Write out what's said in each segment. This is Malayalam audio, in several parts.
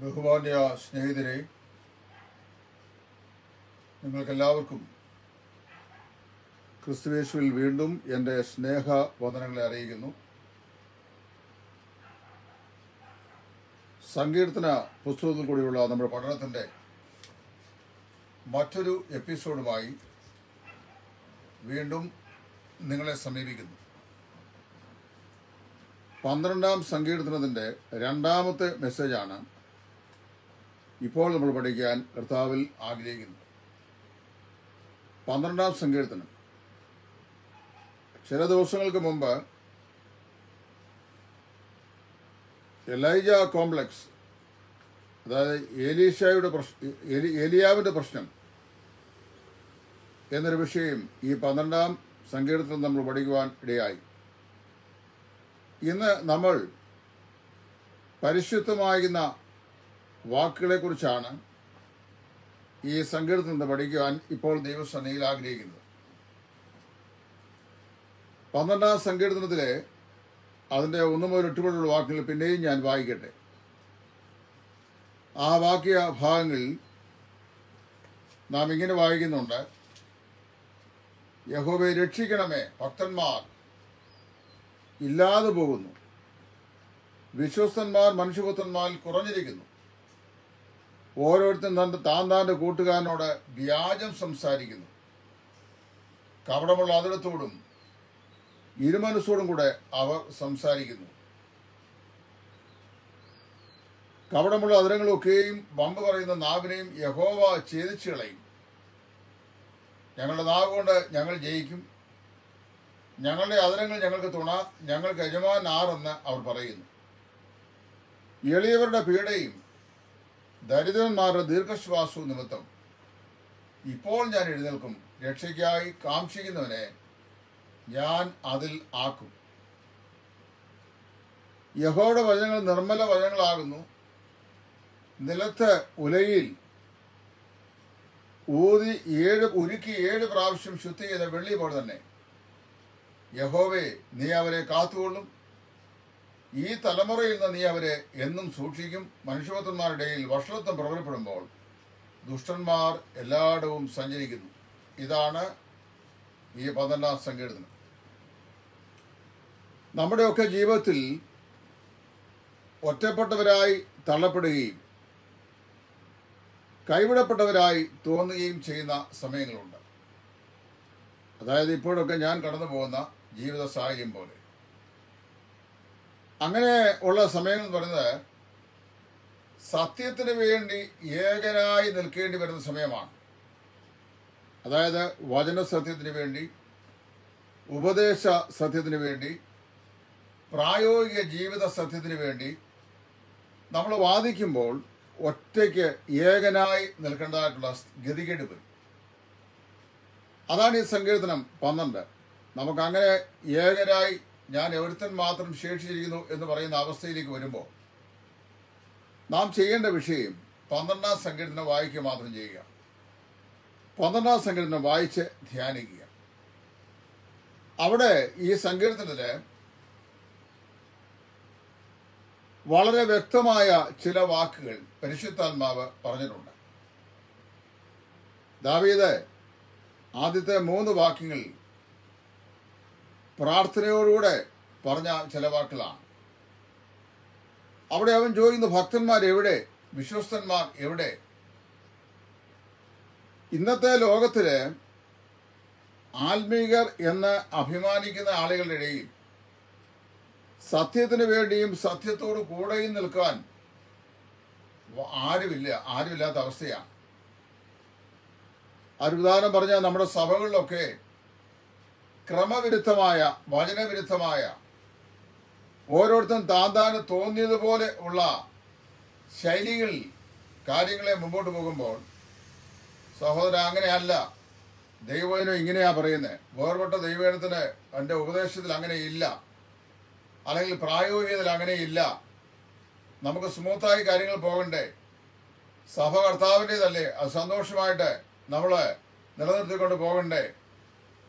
ബഹുമാന്യ സ്നേഹിതരെ നിങ്ങൾക്കെല്ലാവർക്കും ക്രിസ്തുവേശുവിൽ വീണ്ടും എന്റെ സ്നേഹ വന്ദനങ്ങളെ അറിയിക്കുന്നു. സങ്കീർത്തന പുസ്തകത്തിൽ കൂടിയുള്ള നമ്മുടെ പഠനത്തിന്റെ മറ്റൊരു എപ്പിസോഡുമായി വീണ്ടും നിങ്ങളെ സമീപിക്കുന്നു. പന്ത്രണ്ടാം സങ്കീർത്തനത്തിന്റെ രണ്ടാമത്തെ മെസ്സേജാണ് ഇപ്പോൾ നമ്മൾ പഠിക്കാൻ കർത്താവിൽ ആഗ്രഹിക്കുന്നത് പന്ത്രണ്ടാം സങ്കീർത്തനം. ചില ദിവസങ്ങൾക്ക് മുമ്പ് എലൈജ കോംപ്ലക്സ് അതായത് ഏലീഷയുടെ പ്രശ്ന ഏലി- ഏലിയാവിന്റെ പ്രശ്നം എന്നൊരു വിഷയം ഈ പന്ത്രണ്ടാം സങ്കീർത്തനം നമ്മൾ പഠിക്കുവാൻ ഇടയായി. ഇന്ന് നമ്മൾ പരിശുദ്ധമാകുന്ന വാക്കുകളെക്കുറിച്ചാണ് ഈ സങ്കീർത്തനം നിന്ന് പഠിക്കുവാൻ ഇപ്പോൾ ദൈവസന്നിധിയിൽ ആഗ്രഹിക്കുന്നത്. പന്ത്രണ്ടാം സങ്കീർത്തനത്തിലെ അതിന്റെ ഒന്ന് മുതൽ എട്ട് വാക്കുകൾ പിന്നെയും ഞാൻ വായിക്കട്ടെ. ആ വാക്യ ഭാഗങ്ങളിൽ നാം ഇങ്ങനെ വായിക്കുന്നുണ്ട്. യഹോബെ രക്ഷിക്കണമേ ഭക്തന്മാർ ഇല്ലാതെ പോകുന്നു. വിശ്വസ്തന്മാർ മനുഷ്യപുത്രന്മാരിൽ കുറഞ്ഞിരിക്കുന്നു. ഓരോരുത്തരും തന്റെ താൻ താന്റെ കൂട്ടുകാരനോട് വ്യാജം സംസാരിക്കുന്നു. കപടമുള്ള അതിടത്തോടും ഇരുമനസ്സോടും കൂടെ അവർ സംസാരിക്കുന്നു. കപടമുള്ള അതിരങ്ങളൊക്കെയും വമ്പ് പറയുന്ന നാവിനെയും യഹോവ ഛേദിച്ചു കളയും. ഞങ്ങളുടെ നാവ് കൊണ്ട് ഞങ്ങൾ ജയിക്കും. ഞങ്ങളുടെ അതിരങ്ങൾ ഞങ്ങൾക്ക് തുണ ഞങ്ങൾക്ക് യജമാൻ ആറെന്ന് അവർ പറയുന്നു. എളിയവരുടെ പീഡയും ദരിദ്രന്മാരുടെ ദീർഘശ്വാസവും നിമിത്തം. ഇപ്പോൾ ഞാൻ എഴുന്നേൽക്കും. രക്ഷയ്ക്കായി കാക്ഷിക്കുന്നവനെ ഞാൻ അതിൽ ആക്കും. യഹോയുടെ വചനങ്ങൾ നിർമ്മല വചനങ്ങളാകുന്നു. നിലത്ത് ഉലയിൽ ഊതി ഏഴ് ഉരുക്കി ഏഴ് പ്രാവശ്യം ശുദ്ധി ചെയ്ത വെള്ളി പോലെ തന്നെ. യഹോവെ നീ അവരെ കാത്തുകൊള്ളും. ഈ തലമുറയിൽ നിന്ന് നീ അവരെ എന്നും സൂക്ഷിക്കും. മനുഷ്യപുത്രന്മാരുടെ ഇടയിൽ വഷളത്വം പ്രകടപ്പെടുമ്പോൾ ദുഷ്ടന്മാർ എല്ലായിടവും സഞ്ചരിക്കുന്നു. ഇതാണ് ഈ പന്ത്രണ്ടാം സങ്കീർത്തനം. നമ്മുടെയൊക്കെ ജീവിതത്തിൽ ഒറ്റപ്പെട്ടവരായി തള്ളപ്പെടുകയും കൈവിടപ്പെട്ടവരായി തോന്നുകയും ചെയ്യുന്ന സമയങ്ങളുണ്ട്. അതായത് ഇപ്പോഴൊക്കെ ഞാൻ കടന്നു പോകുന്ന ജീവിത സാഹചര്യം പോലെ. അങ്ങനെ ഉള്ള സമയം എന്ന് പറയുന്നത് സത്യത്തിന് വേണ്ടി ഏകനായി നിൽക്കേണ്ടി വരുന്ന സമയമാണ്. അതായത് വചന സത്യത്തിന് വേണ്ടി ഉപദേശ സത്യത്തിന് വേണ്ടി പ്രായോഗിക ജീവിത സത്യത്തിന് വേണ്ടി നമ്മൾ വാദിക്കുമ്പോൾ ഒറ്റയ്ക്ക് ഏകനായി നിൽക്കേണ്ടതായിട്ടുള്ള ഗതികേട് വരും. അതാണ് ഈ സങ്കീർത്തനം പന്ത്രണ്ട്. നമുക്ക് അങ്ങനെ ഏകരായി ഞാൻ എവിടുത്തൻ മാത്രം ശേഷിച്ചിരിക്കുന്നു എന്ന് പറയുന്ന അവസ്ഥയിലേക്ക് വരുമ്പോൾ നാം ചെയ്യേണ്ട വിഷയം പന്ത്രണ്ടാം സങ്കീർത്തനം വായിക്കുക മാത്രം ചെയ്യുക. പന്ത്രണ്ടാം സങ്കീർത്തനം വായിച്ച് ധ്യാനിക്കുക. അവിടെ ഈ സങ്കീർത്തനത്തിൽ വളരെ വ്യക്തമായ ചില വാക്കുകൾ പരിശുദ്ധാത്മാവ് പറഞ്ഞിട്ടുണ്ട്. ദാവീദ് ആദ്യത്തെ മൂന്ന് വാക്യങ്ങൾ പ്രാർത്ഥനയോടുകൂടെ പറഞ്ഞ ചില വാക്കുകളാണ്. അവിടെ അവൻ ചോദിക്കുന്നു ഭക്തന്മാർ എവിടെ? വിശ്വസ്തന്മാർ എവിടെ? ഇന്നത്തെ ലോകത്തിൽ ആത്മീകർ എന്ന് അഭിമാനിക്കുന്ന ആളുകളുടെ ഇടയിൽ സത്യത്തിന് വേണ്ടിയും സത്യത്തോട് കൂടെയും നിൽക്കാൻ ആരുമില്ല ആരുമില്ലാത്ത അവസ്ഥയാണ്. അരുദാനം പറഞ്ഞാൽ നമ്മുടെ സഭകളിലൊക്കെ ക്രമവിരുദ്ധമായ വചനവിരുദ്ധമായ ഓരോരുത്തരും താൻ താന് തോന്നിയതുപോലെ ഉള്ള ശൈലികളിൽ കാര്യങ്ങളെ മുമ്പോട്ട് പോകുമ്പോൾ സഹോദര അങ്ങനെയല്ല. ദൈവജനം ഇങ്ങനെയാ പറയുന്നത് വേർപെട്ട ദൈവജനത്തിന് എന്റെ ഉപദേശത്തിൽ അങ്ങനെ ഇല്ല. അല്ലെങ്കിൽ പ്രായോഗികതയിൽ അങ്ങനെ ഇല്ല. നമുക്ക് സ്മൂത്തായി കാര്യങ്ങൾ പോകണ്ടേ. സഭ കർത്താവിന്റെതല്ലേ അത് സന്തോഷമായിട്ട് നമ്മൾ നിലനിർത്തിക്കൊണ്ട് പോകണ്ടേ.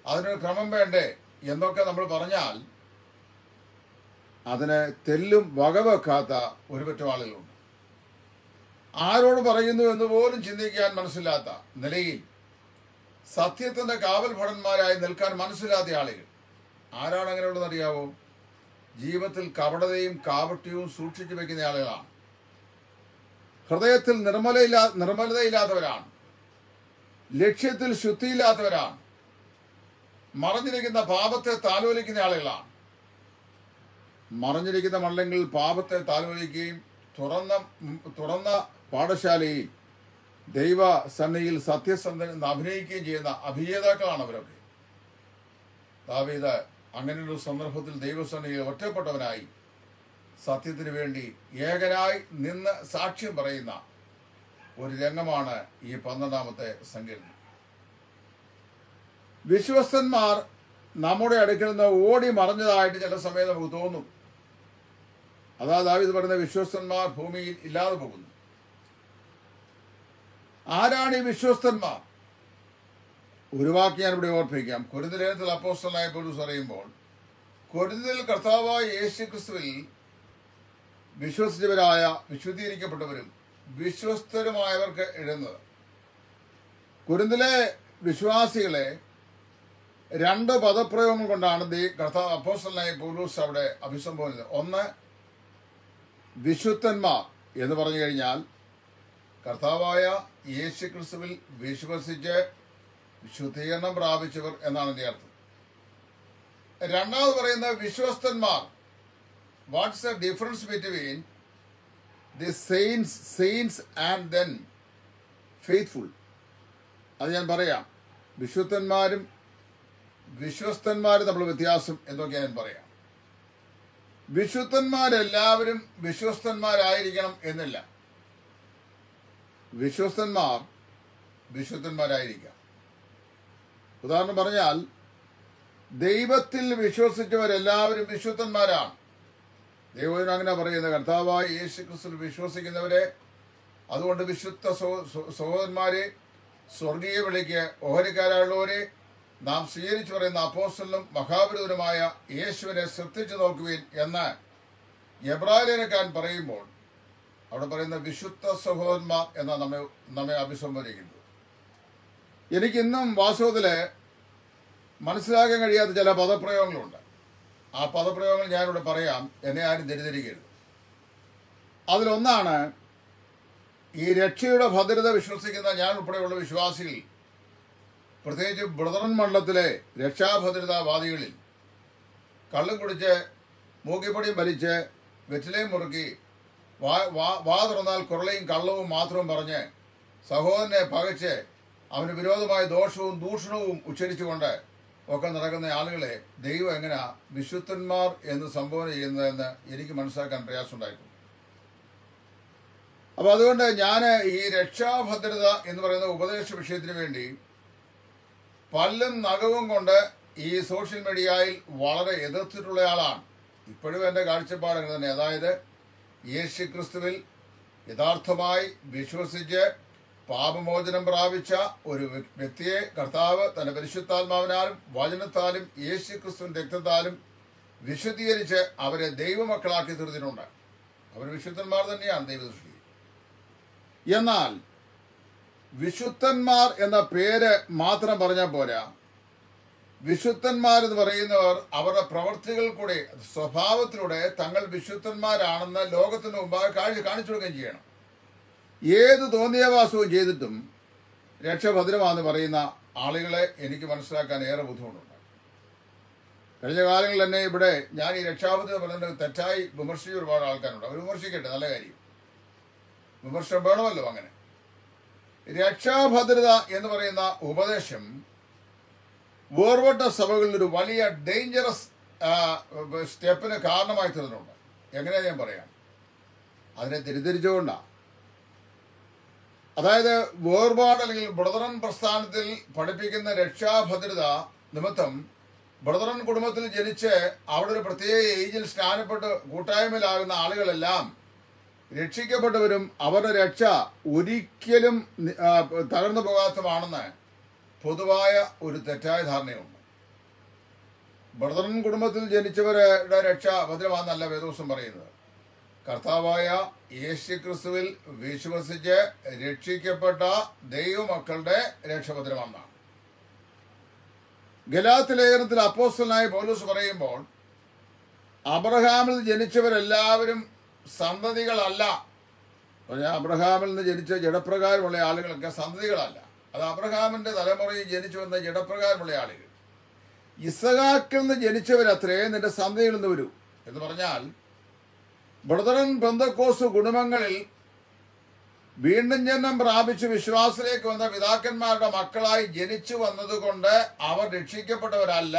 അതിനൊരു ക്രമം വേണ്ടേ എന്നൊക്കെ നമ്മൾ പറഞ്ഞാൽ അതിന് തെല്ലും വകവെക്കാത്ത ഒരു ആളുകളുണ്ട് ആരോട് പറയുന്നു എന്ന് പോലും ചിന്തിക്കാൻ മനസ്സില്ലാത്ത നിലയിൽ സത്യത്തിന്റെ കാവൽ ഭടന്മാരായി നിൽക്കാൻ മനസ്സിലാത്ത ആളുകൾ. ആരാണ് അങ്ങനെയുള്ളതെന്ന് അറിയാവോ? ജീവിതത്തിൽ കപടതയും കാപട്യവും സൂക്ഷിച്ചു വെക്കുന്ന ആളുകളാണ്. ഹൃദയത്തിൽ നിർമ്മലയില്ലാ നിർമ്മലതയില്ലാത്തവരാണ്. ലക്ഷ്യത്തിൽ ശുദ്ധിയില്ലാത്തവരാണ്. മറഞ്ഞിരിക്കുന്ന പാപത്തെ താലോലിക്കുന്ന ആളുകളാണ്. മറഞ്ഞിരിക്കുന്ന മണ്ഡലങ്ങളിൽ പാപത്തെ താലോലിക്കുകയും തുറന്ന തുറന്ന പാഠശാലയിൽ ദൈവ സന്നയിൽ സത്യസന്ധ അഭിനയിക്കുകയും ചെയ്യുന്ന അഭിജേതാക്കളാണ് അവരൊക്കെ. ദാവീദ് അങ്ങനെയൊരു സന്ദർഭത്തിൽ ദൈവസന്നയിൽ ഒറ്റപ്പെട്ടവനായി സത്യത്തിന് വേണ്ടി ഏകനായി നിന്ന് സാക്ഷ്യം പറയുന്ന ഒരു രംഗമാണ് ഈ പന്ത്രണ്ടാമത്തെ സങ്കീർണം. വിശ്വസ്തന്മാർ നമ്മുടെ അടുക്കൽ നിന്ന് ഓടി മറഞ്ഞതായിട്ട് ചില സമയത്ത് നമുക്ക് തോന്നും. അതാ ദാവിദ് പറയുന്ന വിശ്വസ്തന്മാർ ഭൂമിയിൽ ഇല്ലാതെ പോകുന്നു. ആരാണ് ഈ വിശ്വസ്തന്മാർ? ഒരു വാക്ക് ഞാൻ ഇവിടെ ഓർപ്പിക്കാം. കുരുന്തലേഖനത്തിൽ അപ്പോസ്റ്റലായ പോലീസ് പറയുമ്പോൾ കുരുന്തൽ കർത്താവായ യേശു ക്രിസ്തുവിൽ വിശ്വസിച്ചവരായ വിശുദ്ധീകരിക്കപ്പെട്ടവരും വിശ്വസ്തരുമായവർക്ക് എഴുതുന്നത് കുരുന്തിലെ വിശ്വാസികളെ രണ്ട് പദപ്രയോഗങ്ങൾ കൊണ്ടാണ് ദൈ കഥ അപ്പോസ്റ്റലായ പൗലൂസ് അവിടെ അഭിസംബോധന ഒന്ന് വിശുദ്ധന്മാർ എന്ന് പറഞ്ഞു കഴിഞ്ഞാൽ കർത്താവായ യേശു ക്രിസ്തുവിൽ വിശ്വസിച്ച് വിശുദ്ധീകരണം പ്രാപിച്ചവർ എന്നാണ് എന്റെ അർത്ഥം. രണ്ടാമത് പറയുന്ന വിശ്വസ്തന്മാർ. What's the difference between the saints saints and then faithful അത് ഞാൻ പറയാം. വിശുദ്ധന്മാരും വിശ്വസ്തന്മാരും നമ്മൾ വ്യത്യാസം എന്തൊക്കെയാണ് ഞാൻ പറയാം. വിശ്വസ്തന്മാരെല്ലാവരും വിശ്വസ്തന്മാരായിരിക്കണം എന്നില്ല. വിശ്വസ്തന്മാർ വിശ്വസ്തന്മാരായിരിക്കാം. ഉദാഹരണം പറഞ്ഞാൽ ദൈവത്തിൽ വിശ്വസിച്ചവരെല്ലാവരും വിശ്വസ്തന്മാരാണ്. ദൈവത്തിന് അങ്ങനെ പറയുന്ന കർത്താവായ യേശു ക്രിസ്തു വിശ്വസിക്കുന്നവരെ അതുകൊണ്ട് വിശുദ്ധ സഹോ- സഹോ- സഹോദരന്മാരെ സ്വർഗീയ വിളിക്ക് ഓഹരിക്കാരായുള്ളവരെ നാം സ്വീകരിച്ചു പറയുന്ന അപ്പോസ്റ്റലിനും മഹാപുരുതനുമായ യേശുവിനെ ശ്രദ്ധിച്ചു നോക്കുവിൻ എന്ന് എബ്രാഹിലേനക്കാൻ പറയുമ്പോൾ അവിടെ പറയുന്ന വിശുദ്ധ സഹോദരന്മാർ എന്ന നമ്മെ നമ്മെ എനിക്ക് എനിക്കിന്നും വാസ്തവത്തിൽ മനസ്സിലാക്കാൻ കഴിയാത്ത ചില പദപ്രയോഗങ്ങളുണ്ട്. ആ പദപ്രയോഗങ്ങൾ ഞാനിവിടെ പറയാം. എന്നെ ആരും തിരിതിരിക്കരുത് അതിലൊന്നാണ് ഈ രക്ഷയുടെ ഭദ്രത വിശ്വസിക്കുന്ന ഞാൻ ഉൾപ്പെടെയുള്ള വിശ്വാസികൾ പ്രത്യേകിച്ച് ബ്രദറൻ മണ്ഡലത്തിലെ രക്ഷാഭദ്രതാവാദികളിൽ കള്ളും കുടിച്ച് മൂക്കിപ്പൊടിയും വലിച്ച് വെറ്റിലയും മുറുക്കി വാ വാ തുറന്നാൽ കുരളയും കള്ളവും മാത്രവും പറഞ്ഞ് സഹോദരനെ പകച്ച് അവന് വിരോധമായ ദോഷവും ദൂഷണവും ഉച്ചരിച്ചുകൊണ്ട് ഒക്കെ നടക്കുന്ന ആളുകളെ ദൈവം എങ്ങനെ വിശുദ്ധന്മാർ എന്ന് സംബോധന ചെയ്യുന്നതെന്ന് എനിക്ക് മനസ്സിലാക്കാൻ പ്രയാസമുണ്ടായിട്ടുണ്ട്. അപ്പോൾ അതുകൊണ്ട് ഞാൻ ഈ രക്ഷാഭദ്രത എന്ന് പറയുന്ന ഉപദേശ വിഷയത്തിന് വേണ്ടി പല്ലും നഖവും കൊണ്ട് ഈ സോഷ്യൽ മീഡിയയിൽ വളരെ എതിർത്തിട്ടുള്ള ആളാണ്. ഇപ്പോഴും എന്റെ കാഴ്ചപ്പാട് അങ്ങനെ തന്നെ. അതായത് യേശു ക്രിസ്തുവിൽ യഥാർത്ഥമായി വിശ്വസിച്ച് പാപമോചനം പ്രാപിച്ച ഒരു വ്യക്തിയെ കർത്താവ് തന്റെ പരിശുദ്ധാത്മാവിനാലും വചനത്താലും യേശു ക്രിസ്തുവിന്റെ രക്തത്താലും വിശുദ്ധീകരിച്ച് അവരെ ദൈവമക്കളാക്കി തീർത്തിട്ടുണ്ട്. അവർ വിശുദ്ധന്മാർ തന്നെയാണ് ദൈവദൃഷ്ടി. എന്നാൽ വിശുദ്ധന്മാർ എന്ന പേര് മാത്രം പറഞ്ഞാൽ പോരാ. വിശുദ്ധന്മാർ എന്ന് പറയുന്നവർ അവരുടെ പ്രവർത്തികൾ കൂടെ സ്വഭാവത്തിലൂടെ തങ്ങൾ വിശുദ്ധന്മാരാണെന്ന് ലോകത്തിന് മുമ്പാകെ കാഴ്ച കാണിച്ചു കൊടുക്കുകയും ചെയ്യണം. ഏത് തോന്നിയവാസവും ചെയ്തിട്ടും രക്ഷഭദ്രമാണെന്ന് പറയുന്ന ആളുകളെ എനിക്ക് മനസ്സിലാക്കാൻ ഏറെ ബുദ്ധിമുട്ടുണ്ട്. കഴിഞ്ഞ കാലങ്ങളിൽ തന്നെ ഇവിടെ ഞാൻ ഈ രക്ഷാഭദ്രം പറഞ്ഞിട്ട് തെറ്റായി വിമർശിച്ച ഒരുപാട് ആൾക്കാരുണ്ട്. അവർ വിമർശിക്കട്ടെ നല്ല കാര്യം. വിമർശനം വേണമല്ലോ അങ്ങനെ. രക്ഷാഭദ്രത എന്ന് പറയുന്ന ഉപദേശം വേർപെട്ട സഭകളിൽ ഒരു വലിയ ഡേഞ്ചറസ് സ്റ്റെപ്പിന് കാരണമായി തീർന്നിട്ടുണ്ട്. എങ്ങനെയാ ഞാൻ പറയാം? അതിനെ തിരിതിരിച്ചുകൊണ്ടാണ് അതായത് വേർപാട് അല്ലെങ്കിൽ ബ്രദറൻ പ്രസ്ഥാനത്തിൽ പഠിപ്പിക്കുന്ന രക്ഷാഭദ്രത നിമിത്തം ബ്രദറൻ കുടുംബത്തിൽ ജനിച്ച് അവിടെ ഒരു പ്രത്യേക ഏജിൽ സ്നാനപ്പെട്ട് കൂട്ടായ്മയിലാകുന്ന ആളുകളെല്ലാം രക്ഷിക്കപ്പെട്ടവരും അവരുടെ രക്ഷ ഒരിക്കലും തകർന്നു പോകാത്തതാണെന്ന് പൊതുവായ ഒരു തെറ്റായ ധാരണയുണ്ട്. ബ്രദറൻ കുടുംബത്തിൽ ജനിച്ചവരുടെ രക്ഷ ഭദ്രമാണെന്നല്ല വേദോസം പറയുന്നത്. കർത്താവായ യേശു ക്രിസ്തുവിൽ വിശ്വസിച്ച് രക്ഷിക്കപ്പെട്ട ദൈവമക്കളുടെ രക്ഷഭദ്രമാണെന്നാണ് ഗലാത്ത് ലേഖനത്തിൽ അപ്പോസ്റ്റലായ പോലീസ് പറയുമ്പോൾ അബ്രഹാമിൽ ജനിച്ചവരെല്ലാവരും സന്തതികളല്ല. അബ്രഹാമിൽ നിന്ന് ജനിച്ച ജഡപ്രകാരമുള്ള ആളുകളൊക്കെ സന്തതികളല്ല. അത് അബ്രഹാമിന്റെ തലമുറയിൽ ജനിച്ചു വന്ന ജഡപ്രകാരമുള്ള ആളുകൾ. ഇസഹാക്കിൽ നിന്ന് ജനിച്ചവരത്രേ നിന്റെ സന്തതിയിൽ നിന്ന് വരൂ എന്ന് പറഞ്ഞാൽ ബ്രദറൻ ബന്ധക്കോസ് കുടുംബങ്ങളിൽ വീണ്ടും ജന്മം പ്രാപിച്ച് വിശ്വാസത്തിലേക്ക് വന്ന പിതാക്കന്മാരുടെ മക്കളായി ജനിച്ചു വന്നതുകൊണ്ട് അവർ രക്ഷിക്കപ്പെട്ടവരല്ല.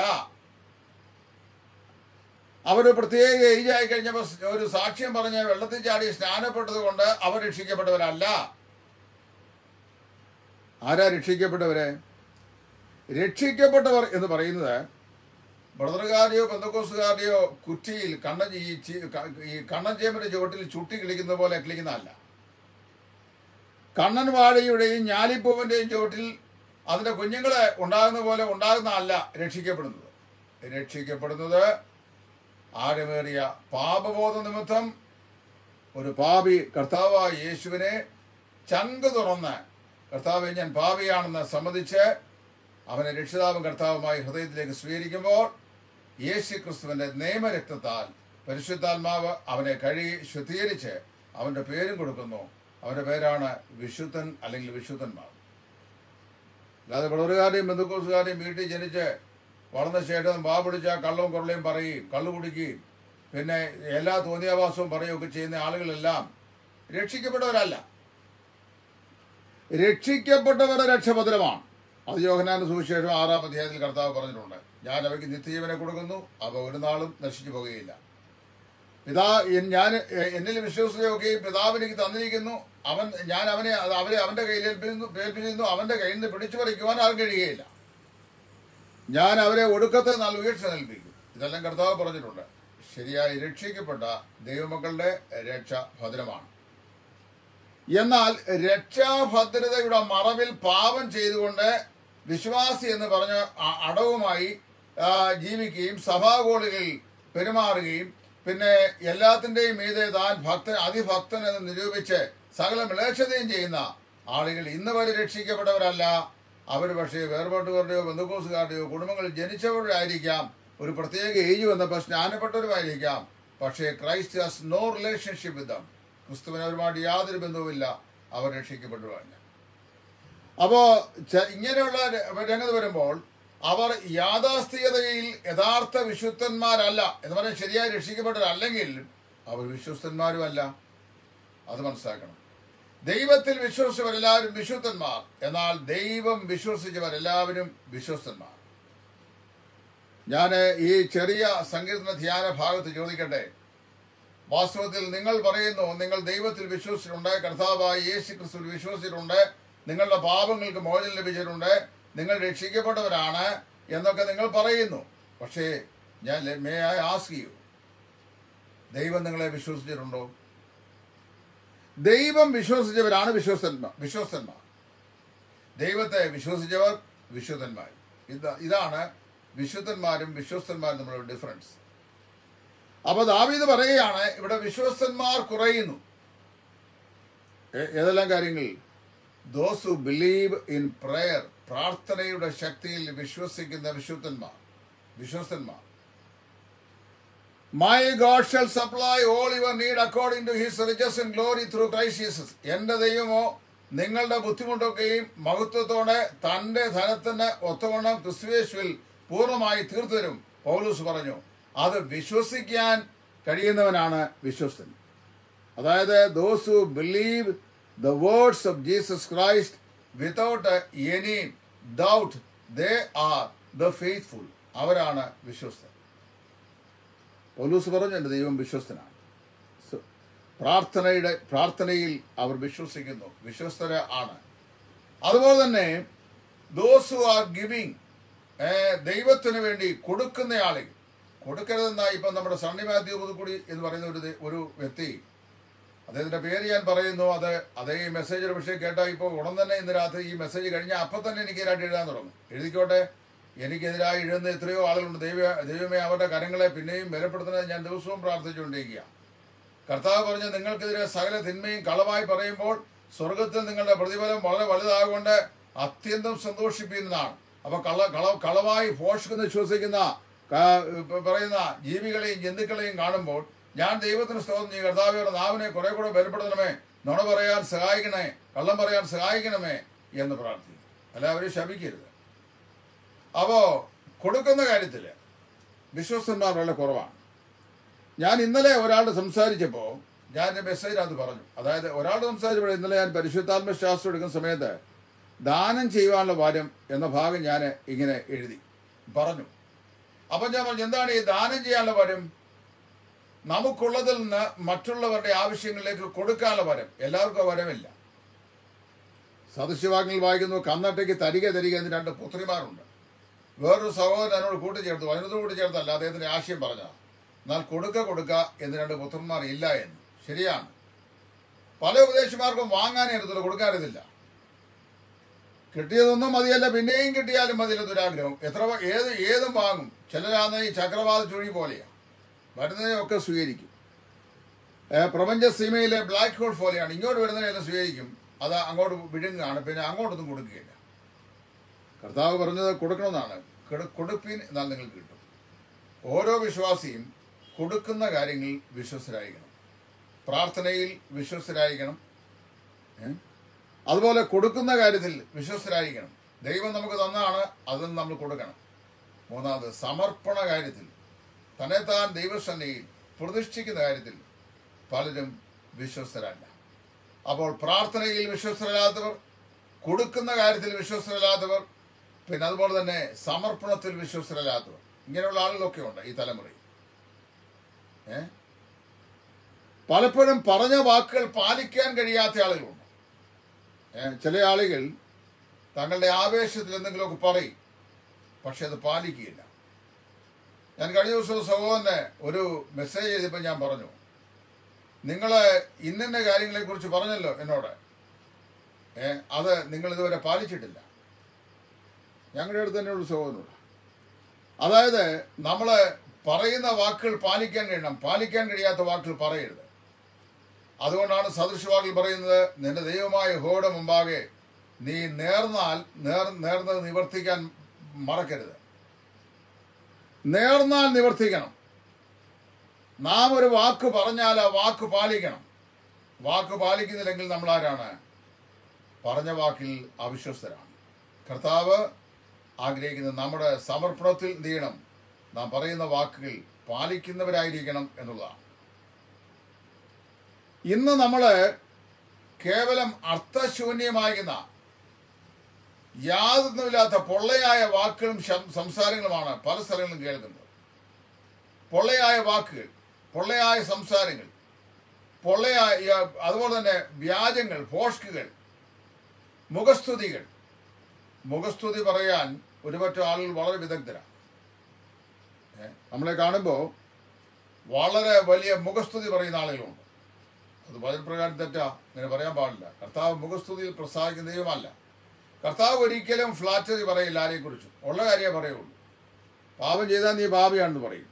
അവർ പ്രത്യേക ഏജ് ആയി കഴിഞ്ഞപ്പോൾ ഒരു സാക്ഷ്യം പറഞ്ഞ് വെള്ളത്തിൽ ചാടി സ്നാനപ്പെട്ടത് കൊണ്ട് അവർ രക്ഷിക്കപ്പെട്ടവരല്ല. ആരാ രക്ഷിക്കപ്പെട്ടവരെ? രക്ഷിക്കപ്പെട്ടവർ എന്ന് പറയുന്നത് ബ്രദറുകാരെയോ ബന്ധക്കോസുകാരെയോ കുറ്റിയിൽ കണ്ണ ഈ ഈ കണ്ണൻ ചേമ്പിന്റെ ചുവട്ടിൽ ചുട്ടി കിളിക്കുന്ന പോലെ കിളിക്കുന്നതല്ല. കണ്ണൻ വാഴയുടെയും ഞാലിപ്പൂവിന്റെയും ചുവട്ടിൽ അതിന്റെ കുഞ്ഞുങ്ങളെ ഉണ്ടാകുന്ന പോലെ ഉണ്ടാകുന്നതല്ല രക്ഷിക്കപ്പെടുന്നത്. രക്ഷിക്കപ്പെടുന്നത് ആഴമേറിയ പാപബോധ നിമിത്തം ഒരു പാപി കർത്താവായ യേശുവിനെ ചങ്ക് തുറന്ന് കർത്താവ് ഞാൻ പാപിയാണെന്ന് സമ്മതിച്ച് അവനെ രക്ഷിതാവും കർത്താവുമായി ഹൃദയത്തിലേക്ക് സ്വീകരിക്കുമ്പോൾ യേശു ക്രിസ്തുവിന്റെ നിയമരക്തത്താൽ പരിശുദ്ധാത്മാവ് അവനെ കഴുകി ശുദ്ധീകരിച്ച് അവന്റെ പേരും കൊടുക്കുന്നു. അവന്റെ പേരാണ് വിശുദ്ധൻ അല്ലെങ്കിൽ വിശുദ്ധന്മാർ. അല്ലാതെ വളരുകാരെയും ബന്ധുക്കോസുകാരെയും വീട്ടിൽ ജനിച്ച് വളർന്ന ശേഷം വാ പിടിച്ച കള്ളവും കുറളയും പറയുകയും കള്ളു കുടിക്കുകയും പിന്നെ എല്ലാ തോന്നിയാവാസവും പറയുകയൊക്കെ ചെയ്യുന്ന ആളുകളെല്ലാം രക്ഷിക്കപ്പെട്ടവരല്ല. രക്ഷിക്കപ്പെട്ടവരുടെ രക്ഷഭദ്രമാണ് അത് യോഹനാന്റെ സുവിശേഷം ആറാം അധ്യായത്തിൽ കർത്താവ് പറഞ്ഞിട്ടുണ്ട്. ഞാൻ അവയ്ക്ക് നിത്യജീവനെ കൊടുക്കുന്നു അവ ഒരു നാളും നശിച്ചു പോകുകയില്ല. പിതാ ഞാൻ എന്നിൽ വിശ്വസിക്കുകയും പിതാവ് എനിക്ക് തന്നിരിക്കുന്നു. അവൻ ഞാൻ അവനെ അവരെ അവന്റെ കയ്യിൽ ഏൽപ്പിക്കുന്നു ഏൽപ്പിച്ചിരുന്നു. അവന്റെ കയ്യിൽ നിന്ന് പിടിച്ചു പറിക്കുവാൻ ആരും കഴിയുകയില്ല. ഞാൻ അവരെ ഒടുക്കത്തെ നാൾ ഉയർച്ച നൽകിക്കും ഇതെല്ലാം കർത്താവ് പറഞ്ഞിട്ടുണ്ട്. ശരിയായി രക്ഷിക്കപ്പെട്ട ദൈവമക്കളുടെ രക്ഷ ഭദ്രമാണ്. എന്നാൽ രക്ഷാഭദ്രതയുടെ മറവിൽ പാപം ചെയ്തുകൊണ്ട് വിശ്വാസി എന്ന് പറഞ്ഞ അടവുമായി ജീവിക്കുകയും സഭാകോളുകളിൽ പെരുമാറുകയും പിന്നെ എല്ലാത്തിന്റെയും മീതെ താൻ ഭക്തൻ അതിഭക്തൻ എന്ന് നിരൂപിച്ച് സകല മിളേക്ഷതയും ചെയ്യുന്ന ആളുകൾ ഇന്ന് വരെ രക്ഷിക്കപ്പെട്ടവരല്ല. അവർ പക്ഷേ വേർപാട്ടുകാരുടെയോ ബന്ധുക്കോസുകാരുടെയോ കുടുംബങ്ങളിൽ ജനിച്ചവരായിരിക്കാം. ഒരു പ്രത്യേക ഏജ് വന്നപ്പോൾ സ്നാനപ്പെട്ടവരുമായിരിക്കാം. പക്ഷേ Christ has no relationship with them യാതൊരു ബന്ധവുമില്ല. അവർ രക്ഷിക്കപ്പെട്ടവരല്ല അപ്പോൾ ഇങ്ങനെയുള്ള രംഗത്ത് വരുമ്പോൾ അവർ യാഥാസ്ഥികതയിൽ യഥാർത്ഥ വിശുദ്ധന്മാരല്ല. എന്ന് പറഞ്ഞാൽ ശരിയായി രക്ഷിക്കപ്പെട്ടവരല്ലെങ്കിൽ അവർ വിശ്വസ്തന്മാരുമല്ല. അത് മനസ്സിലാക്കണം. ദൈവത്തിൽ വിശ്വസിച്ചവരെല്ലാവരും വിശുദ്ധന്മാർ. എന്നാൽ ദൈവം വിശ്വസിച്ചവരെല്ലാവരും വിശ്വസ്തന്മാർ. ഞാൻ ഈ ചെറിയ സങ്കീർത്തന ധ്യാന ഭാഗത്ത് ചോദിക്കട്ടെ? വാസ്തവത്തിൽ നിങ്ങൾ പറയുന്നു നിങ്ങൾ ദൈവത്തിൽ വിശ്വസിച്ചിട്ടുണ്ട് കർത്താവായ യേശു ക്രിസ്തുവിൽ വിശ്വസിച്ചിട്ടുണ്ട് നിങ്ങളുടെ പാപങ്ങൾക്ക് മോചനം ലഭിച്ചിട്ടുണ്ട് നിങ്ങൾ രക്ഷിക്കപ്പെട്ടവരാണ് എന്നൊക്കെ നിങ്ങൾ പറയുന്നു. പക്ഷേ ഞാൻ മേ ഐ ആസ്ക് യു ദൈവം നിങ്ങളെ വിശ്വസിച്ചിട്ടുണ്ടോ? ദൈവം വിശ്വസിച്ചവരാണ് വിശ്വസന്മാർ വിശ്വസന്മാർ. ദൈവത്തെ വിശ്വസിച്ചവർ വിശുദ്ധന്മാർ ഇത് ഇതാണ് വിശുദ്ധന്മാരും വിശ്വസ്തന്മാരും തമ്മിലുള്ള ഡിഫറൻസ് അപ്പൊ ദാവീദ് പറയുകയാണ് ഇവിടെ വിശ്വസ്തന്മാർ കുറയുന്നു. ഏതെല്ലാം കാര്യങ്ങൾ? Those who believe in prayer പ്രാർത്ഥനയുടെ ശക്തിയിൽ വിശ്വസിക്കുന്ന വിശുദ്ധന്മാർ വിശ്വസ്തന്മാർ my God shall supply all your need according to his riches in glory through Christ Jesus എന്റെ ദൈവമോ നിങ്ങളുടെ ബുദ്ധിമുട്ടൊക്കെയും മഹത്വത്തോടെ തന്റെ ധനത്തിന് ഒത്തവണ്ണം ക്രിസ്തുവേശുവിൽ പൂർണമായി തീർത്തു തരും പൗലൂസ് പറഞ്ഞു. അത് വിശ്വസിക്കാൻ കഴിയുന്നവനാണ് വിശ്വസ്തൻ. അതായത് those who believe the words of Jesus Christ without any doubt they are the faithful അവരാണ് വിശ്വസ്തൻ. പൗലൂസ് പറഞ്ഞു എന്റെ ദൈവം വിശ്വസ്തനാണ്. പ്രാർത്ഥനയുടെ പ്രാർത്ഥനയിൽ അവർ വിശ്വസിക്കുന്നു. വിശ്വസ്തര ആണ്. അതുപോലെ തന്നെ ദോസ് ഹു ആർ ഗിവിങ് ദൈവത്തിന് വേണ്ടി കൊടുക്കുന്ന ആളുകൾ. കൊടുക്കരുതെന്നായി ഇപ്പം നമ്മുടെ സണ്ണി മാത്യു പുതുക്കുടി എന്ന് പറയുന്ന ഒരു ഒരു വ്യക്തി അദ്ദേഹത്തിന്റെ പേര് ഞാൻ പറയുന്നു അത് അതേ മെസ്സേജ് ഒരു പക്ഷേ കേട്ടാൽ ഇപ്പോൾ ഉടൻ തന്നെ ഇന്ന് രാത്രി ഈ മെസ്സേജ് കഴിഞ്ഞാൽ അപ്പം തന്നെ എനിക്ക് ഇതിനായിട്ട് എഴുതാൻ തുടങ്ങും. എഴുതിക്കോട്ടെ? എനിക്കെതിരായി എഴുതുന്ന എത്രയോ ആളുകളുണ്ട്. ദൈവ ദൈവമേ അവരുടെ കരങ്ങളെ പിന്നെയും ബലപ്പെടുത്തുന്നത് ഞാൻ ദിവസവും പ്രാർത്ഥിച്ചുകൊണ്ടിരിക്കുക കർത്താവ് പറഞ്ഞ നിങ്ങൾക്കെതിരെ സകല തിന്മയും കളവായി പറയുമ്പോൾ സ്വർഗത്തിൽ നിങ്ങളുടെ പ്രതിഫലം വളരെ വലുതാകൊണ്ട് അത്യന്തം സന്തോഷിപ്പിക്കുന്നതാണ്. അപ്പൊ കള കള കളവായി പോഷകം വിശ്വസിക്കുന്ന പറയുന്ന ജീവികളെയും ജന്തുക്കളെയും കാണുമ്പോൾ ഞാൻ ദൈവത്തിന് സ്തോത്രം ചെയ്യും. കർത്താവിയുടെ നാവിനെ കുറെ കൂടെ ബലപ്പെടുത്തണമേ. നുണ പറയാൻ സഹായിക്കണേ കള്ളം പറയാൻ സഹായിക്കണമേ എന്ന് പ്രാർത്ഥിക്കും അവരെ ശപിക്കരുത്. അപ്പോ കൊടുക്കുന്ന കാര്യത്തിൽ വിശ്വസ്തന്മാർ വളരെ കുറവാണ്. ഞാൻ ഇന്നലെ ഒരാളുടെ സംസാരിച്ചപ്പോൾ ഞാൻ എന്റെ മെസ്സേജിനകത്ത് പറഞ്ഞു. അതായത് ഒരാളുടെ സംസാരിച്ചപ്പോൾ ഇന്നലെ ഞാൻ പരിശുദ്ധാത്മ ശാസ്ത്രം എടുക്കുന്ന സമയത്ത് ദാനം ചെയ്യുവാനുള്ള വാരം എന്ന ഭാഗം ഞാൻ ഇങ്ങനെ എഴുതി പറഞ്ഞു. അപ്പം ഞാൻ പറഞ്ഞു എന്താണ് ഈ ദാനം ചെയ്യാനുള്ള വരം നമുക്കുള്ളതിൽ നിന്ന് മറ്റുള്ളവരുടെ ആവശ്യങ്ങളിലേക്ക് കൊടുക്കാനുള്ള വരം എല്ലാവർക്കും വരമില്ല സദൃശ്യവാക്യങ്ങൾ വായിക്കുന്നു കന്നട്ടയ്ക്ക് തരിക തരിക എന്ന് രണ്ട് പുത്രിമാരുണ്ട്. വേറൊരു സഹോദരൻ എന്നോട് കൂട്ടിച്ചേർത്തു അതിനോട് കൂട്ടിച്ചേർത്തല്ല അദ്ദേഹത്തിന്റെ ആശയം പറഞ്ഞ എന്നാൽ കൊടുക്ക കൊടുക്ക എന്ന് രണ്ട് പുത്രന്മാർ ഇല്ല എന്ന്. ശരിയാണ്. പല ഉപദേശിമാർക്കും വാങ്ങാനേ എടുത്തുള്ളൂ കൊടുക്കാനില്ല കിട്ടിയതൊന്നും മതിയല്ല പിന്നെയും കിട്ടിയാലും മതിയല്ല ദുരാഗ്രഹം എത്ര ഏത് ഏതും വാങ്ങും. ചിലരാന്ന് ഈ ചക്രവാത ചുഴി പോലെയാ. വരുന്നതിനൊക്കെ സ്വീകരിക്കും. പ്രപഞ്ച സീമയിലെ ബ്ലാക്ക് ഹോൾ പോലെയാണ്. ഇങ്ങോട്ട് വരുന്നതിനെല്ലാം സ്വീകരിക്കും. അത് അങ്ങോട്ട് വിഴുങ്ങുകയാണ്. പിന്നെ അങ്ങോട്ടൊന്നും കൊടുക്കുകയില്ല. കർത്താവ് പറഞ്ഞത് കൊടുക്കണമെന്നാണ്. കൊടു- കൊടുപ്പിൻ എന്നാൽ നിങ്ങൾക്ക് കിട്ടും. ഓരോ വിശ്വാസിയും കൊടുക്കുന്ന കാര്യങ്ങളിൽ വിശ്വസരായിരിക്കണം പ്രാർത്ഥനയിൽ വിശ്വസരായിരിക്കണം? അതുപോലെ കൊടുക്കുന്ന കാര്യത്തിൽ വിശ്വസരായിരിക്കണം ദൈവം നമുക്ക് തന്നാണ് അതിൽ നമ്മൾ കൊടുക്കണം. മൂന്നാമത് സമർപ്പണ കാര്യത്തിൽ. തന്നെ താൻ ദൈവസന്നയിൽ പ്രതിഷ്ഠിക്കുന്ന കാര്യത്തിൽ പലരും വിശ്വസ്തരല്ല. അപ്പോൾ പ്രാർത്ഥനയിൽ വിശ്വസ്തരല്ലാത്തവർ കൊടുക്കുന്ന കാര്യത്തിൽ വിശ്വസ്തരല്ലാത്തവർ പിന്നെ അതുപോലെ തന്നെ സമർപ്പണത്തിൽ വിശ്വസനല്ലാത്തവർ ഇങ്ങനെയുള്ള ആളുകളൊക്കെ ഉണ്ട് ഈ തലമുറയിൽ ഏ? പലപ്പോഴും പറഞ്ഞ വാക്കുകൾ പാലിക്കാൻ കഴിയാത്ത ആളുകളുണ്ട്. ചില ആളുകൾ തങ്ങളുടെ ആവേശത്തിൽ എന്തെങ്കിലുമൊക്കെ പറയും പക്ഷെ അത് പാലിക്കുകയില്ല. ഞാൻ കഴിഞ്ഞ ദിവസം സഹോദരന് ഒരു മെസ്സേജ് ചെയ്തപ്പോൾ ഞാൻ പറഞ്ഞു നിങ്ങൾ ഇന്നിന്ന കാര്യങ്ങളെ കുറിച്ച് പറഞ്ഞല്ലോ എന്നോട്. അത് നിങ്ങൾ ഇതുവരെ പാലിച്ചിട്ടില്ല. ഞങ്ങളുടെ അടുത്ത് തന്നെ ഒരു സഹോദരനുണ്ട് അതായത് നമ്മൾ പറയുന്ന വാക്കുകൾ പാലിക്കാൻ കഴിയണം. പാലിക്കാൻ കഴിയാത്ത വാക്കുകൾ പറയരുത്. അതുകൊണ്ടാണ് സദൃശവാക്കിൽ പറയുന്നത് നിന്റെ ദൈവമായ ഹോയുടെ മുമ്പാകെ നീ നേർന്നാൽ നേർ നേർന്നത് നിവർത്തിക്കാൻ മറക്കരുത്. നേർന്നാൽ നിവർത്തിക്കണം. നാം ഒരു വാക്ക് പറഞ്ഞാൽ ആ വാക്ക് പാലിക്കണം. വാക്ക് പാലിക്കുന്നില്ലെങ്കിൽ നമ്മൾ ആരാണ്? പറഞ്ഞ വാക്കിൽ അവിശ്വസ്തരാണ്. കർത്താവ് ആഗ്രഹിക്കുന്നത് നമ്മുടെ സമർപ്പണത്തിൽ എന്ത് ചെയ്യണം? നാം പറയുന്ന വാക്കുകൾ പാലിക്കുന്നവരായിരിക്കണം എന്നുള്ളതാണ്. ഇന്ന് നമ്മൾ കേവലം അർത്ഥശൂന്യമാകുന്ന യാതൊന്നുമില്ലാത്ത പൊള്ളയായ വാക്കുകളും സംസാരങ്ങളുമാണ് പല സ്ഥലങ്ങളിലും കേൾക്കുന്നത്. പൊള്ളയായ വാക്കുകൾ പൊള്ളയായ സംസാരങ്ങൾ പൊള്ളയായ അതുപോലെ തന്നെ വ്യാജങ്ങൾ പോഷ്കുകൾ മുഖസ്തുതികൾ. മുഖസ്തുതി പറയാൻ ഒരുപറ്റം ആളുകൾ വളരെ വിദഗ്ധരാണ് നമ്മളെ കാണുമ്പോൾ വളരെ വലിയ മുഖസ്തുതി പറയുന്ന ആളുകളുണ്ട്. അത് വചനപ്രകാരം തെറ്റാ അങ്ങനെ പറയാൻ പാടില്ല. കർത്താവ് മുഖസ്തുതിയിൽ പ്രസാദിക്കുന്ന ദൈവമല്ല. കർത്താവ് ഒരിക്കലും ഫ്ലാറ്ററി പറയില്ല ആരെക്കുറിച്ചും. ഉള്ള കാര്യമേ പറയുള്ളൂ. പാപം ചെയ്താൽ നീ പാപിയാണെന്ന് പറയും.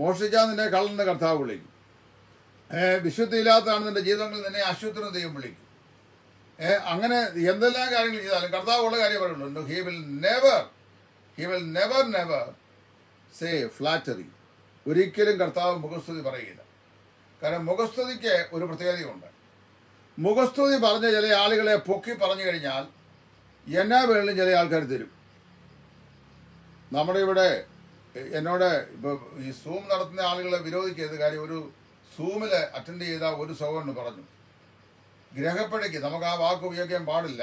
മോഷ്ടിച്ചാൽ നിന്നെ കള്ളെന്ന് കർത്താവ് വിളിക്കും. വിശുദ്ധിയില്ലാത്തതാണ് നിന്റെ ജീവിതങ്ങളിൽ നിന്നെ അശുദ്ധനും ദൈവം വിളിക്കും. അങ്ങനെ എന്തെല്ലാം കാര്യങ്ങൾ ചെയ്താലും കർത്താവുള്ള കാര്യം പറയുള്ളൂ. He will never he will never never say flattery ഒരിക്കലും കർത്താവ് മുഖസ്തുതി പറയില്ല കാരണം മുഖസ്തുതിക്ക് ഒരു പ്രത്യേകതയുണ്ട്. മുഖസ്തുതി പറഞ്ഞ ചില ആളുകളെ പൊക്കി പറഞ്ഞു കഴിഞ്ഞാൽ എന്നാ വേണമെങ്കിലും ചില ആൾക്കാർ തരും. നമ്മുടെ ഇവിടെ എന്നോട് ഇപ്പൊ ഈ സൂം നടത്തുന്ന ആളുകളെ വിരോധിക്കരുത്. കാര്യം ഒരു സൂമിൽ അറ്റൻഡ് ചെയ്ത ഒരു സഹോദരന് പറഞ്ഞു. ഗ്രഹപ്പിഴയ്ക്ക് നമുക്ക് ആ വാക്ക് ഉപയോഗിക്കാൻ പാടില്ല.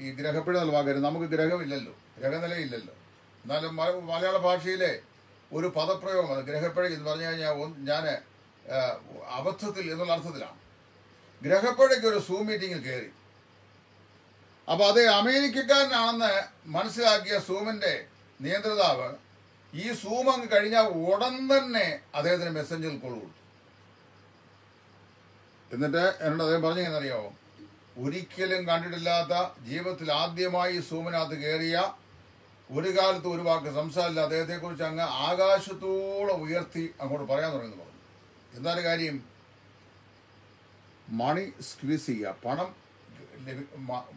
ഈ ഗ്രഹപ്പിഴ എന്നുള്ള വാക്ക് നമുക്ക് ഗ്രഹമില്ലല്ലോ. ഗ്രഹനിലയില്ലല്ലോ. എന്നാലും മലയാള ഭാഷയിലെ ഒരു പദപ്രയോഗം അത് ഗ്രഹപ്പിഴയ്ക്ക് എന്ന് പറഞ്ഞു കഴിഞ്ഞാൽ ഞാൻ അബദ്ധത്തിൽ എന്നുള്ള അർത്ഥത്തിലാണ്. ഗ്രഹപ്പിഴയ്ക്ക് ഒരു സൂം മീറ്റിങ്ങിൽ കയറി. അപ്പോൾ അത് അമേരിക്കക്കാരനാണെന്ന് മനസ്സിലാക്കിയ സൂമിന്റെ നിയന്ത്രിതാവ് ഈ സൂം അങ്ങ് കഴിഞ്ഞാൽ ഉടൻ തന്നെ അദ്ദേഹത്തിന് മെസ്സഞ്ചറിൽ കൊള്ളു എന്നിട്ട് എന്നോട് അദ്ദേഹം പറഞ്ഞു പറഞ്ഞെന്നറിയാമോ ഒരിക്കലും കണ്ടിട്ടില്ലാത്ത ജീവിതത്തിൽ ആദ്യമായി സൂമനാഥ് കയറിയ ഒരു കാലത്ത് ഒരു വാക്ക് സംസാരില്ല അദ്ദേഹത്തെക്കുറിച്ച് അങ്ങ് ആകാശത്തോളം ഉയർത്തി അങ്ങോട്ട് പറയാൻ തുടങ്ങി പറഞ്ഞു. എന്താണ് കാര്യം മണി സ്ക്വീസ് ചെയ്യുക പണം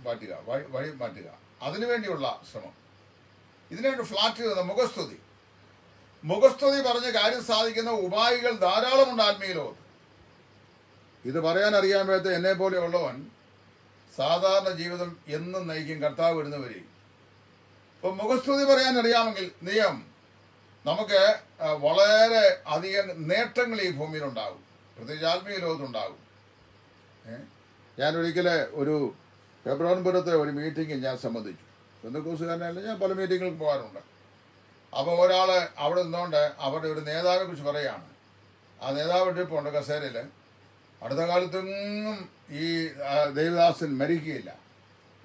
മാറ്റുക വഴി മാറ്റുക. അതിനുവേണ്ടിയുള്ള ശ്രമം. ഇതിനുവേണ്ടി ഫ്ലാറ്റ് ചെയ്ത മുഖസ്തുതി. മുഖസ്തുതി പറഞ്ഞ് കാര്യം സാധിക്കുന്ന ഉപായികൾ ധാരാളമുണ്ട് ആത്മീയ ലോകത്ത്. ഇത് പറയാൻ അറിയാൻ വേണ്ട എന്നെ പോലെയുള്ളവൻ സാധാരണ ജീവിതം എന്നും നയിക്കും കർത്താവ് വരുന്നവരെ ഇപ്പൊ മുഖസ്തുതി പറയാൻ അറിയാമെങ്കിൽ നിയം നമുക്ക് വളരെ അധികം നേട്ടങ്ങൾ ഈ ഭൂമിയിൽ ഉണ്ടാകും പ്രത്യേകിച്ച് ആത്മീയ ലോകത്തുണ്ടാകും. ഒരിക്കലെ ഒരു ഫെബ്രുവരിപുരത്തെ ഒരു മീറ്റിംഗ് ഞാൻ സംബന്ധിച്ചു. ബന്ധുക്കൂസുകാരനല്ല ഞാൻ പല മീറ്റിങ്ങുകൾക്ക് പോകാറുണ്ട്. അപ്പോൾ ഒരാൾ അവിടെ നിന്നുകൊണ്ട് അവരുടെ ഒരു നേതാവിനെ കുറിച്ച് പറയുകയാണ്. ആ നേതാവ് ട്രിപ്പുണ്ട് കസേരയിൽ അടുത്ത കാലത്തൊന്നും ഈ ദേവദാസൻ മരിക്കുകയില്ല.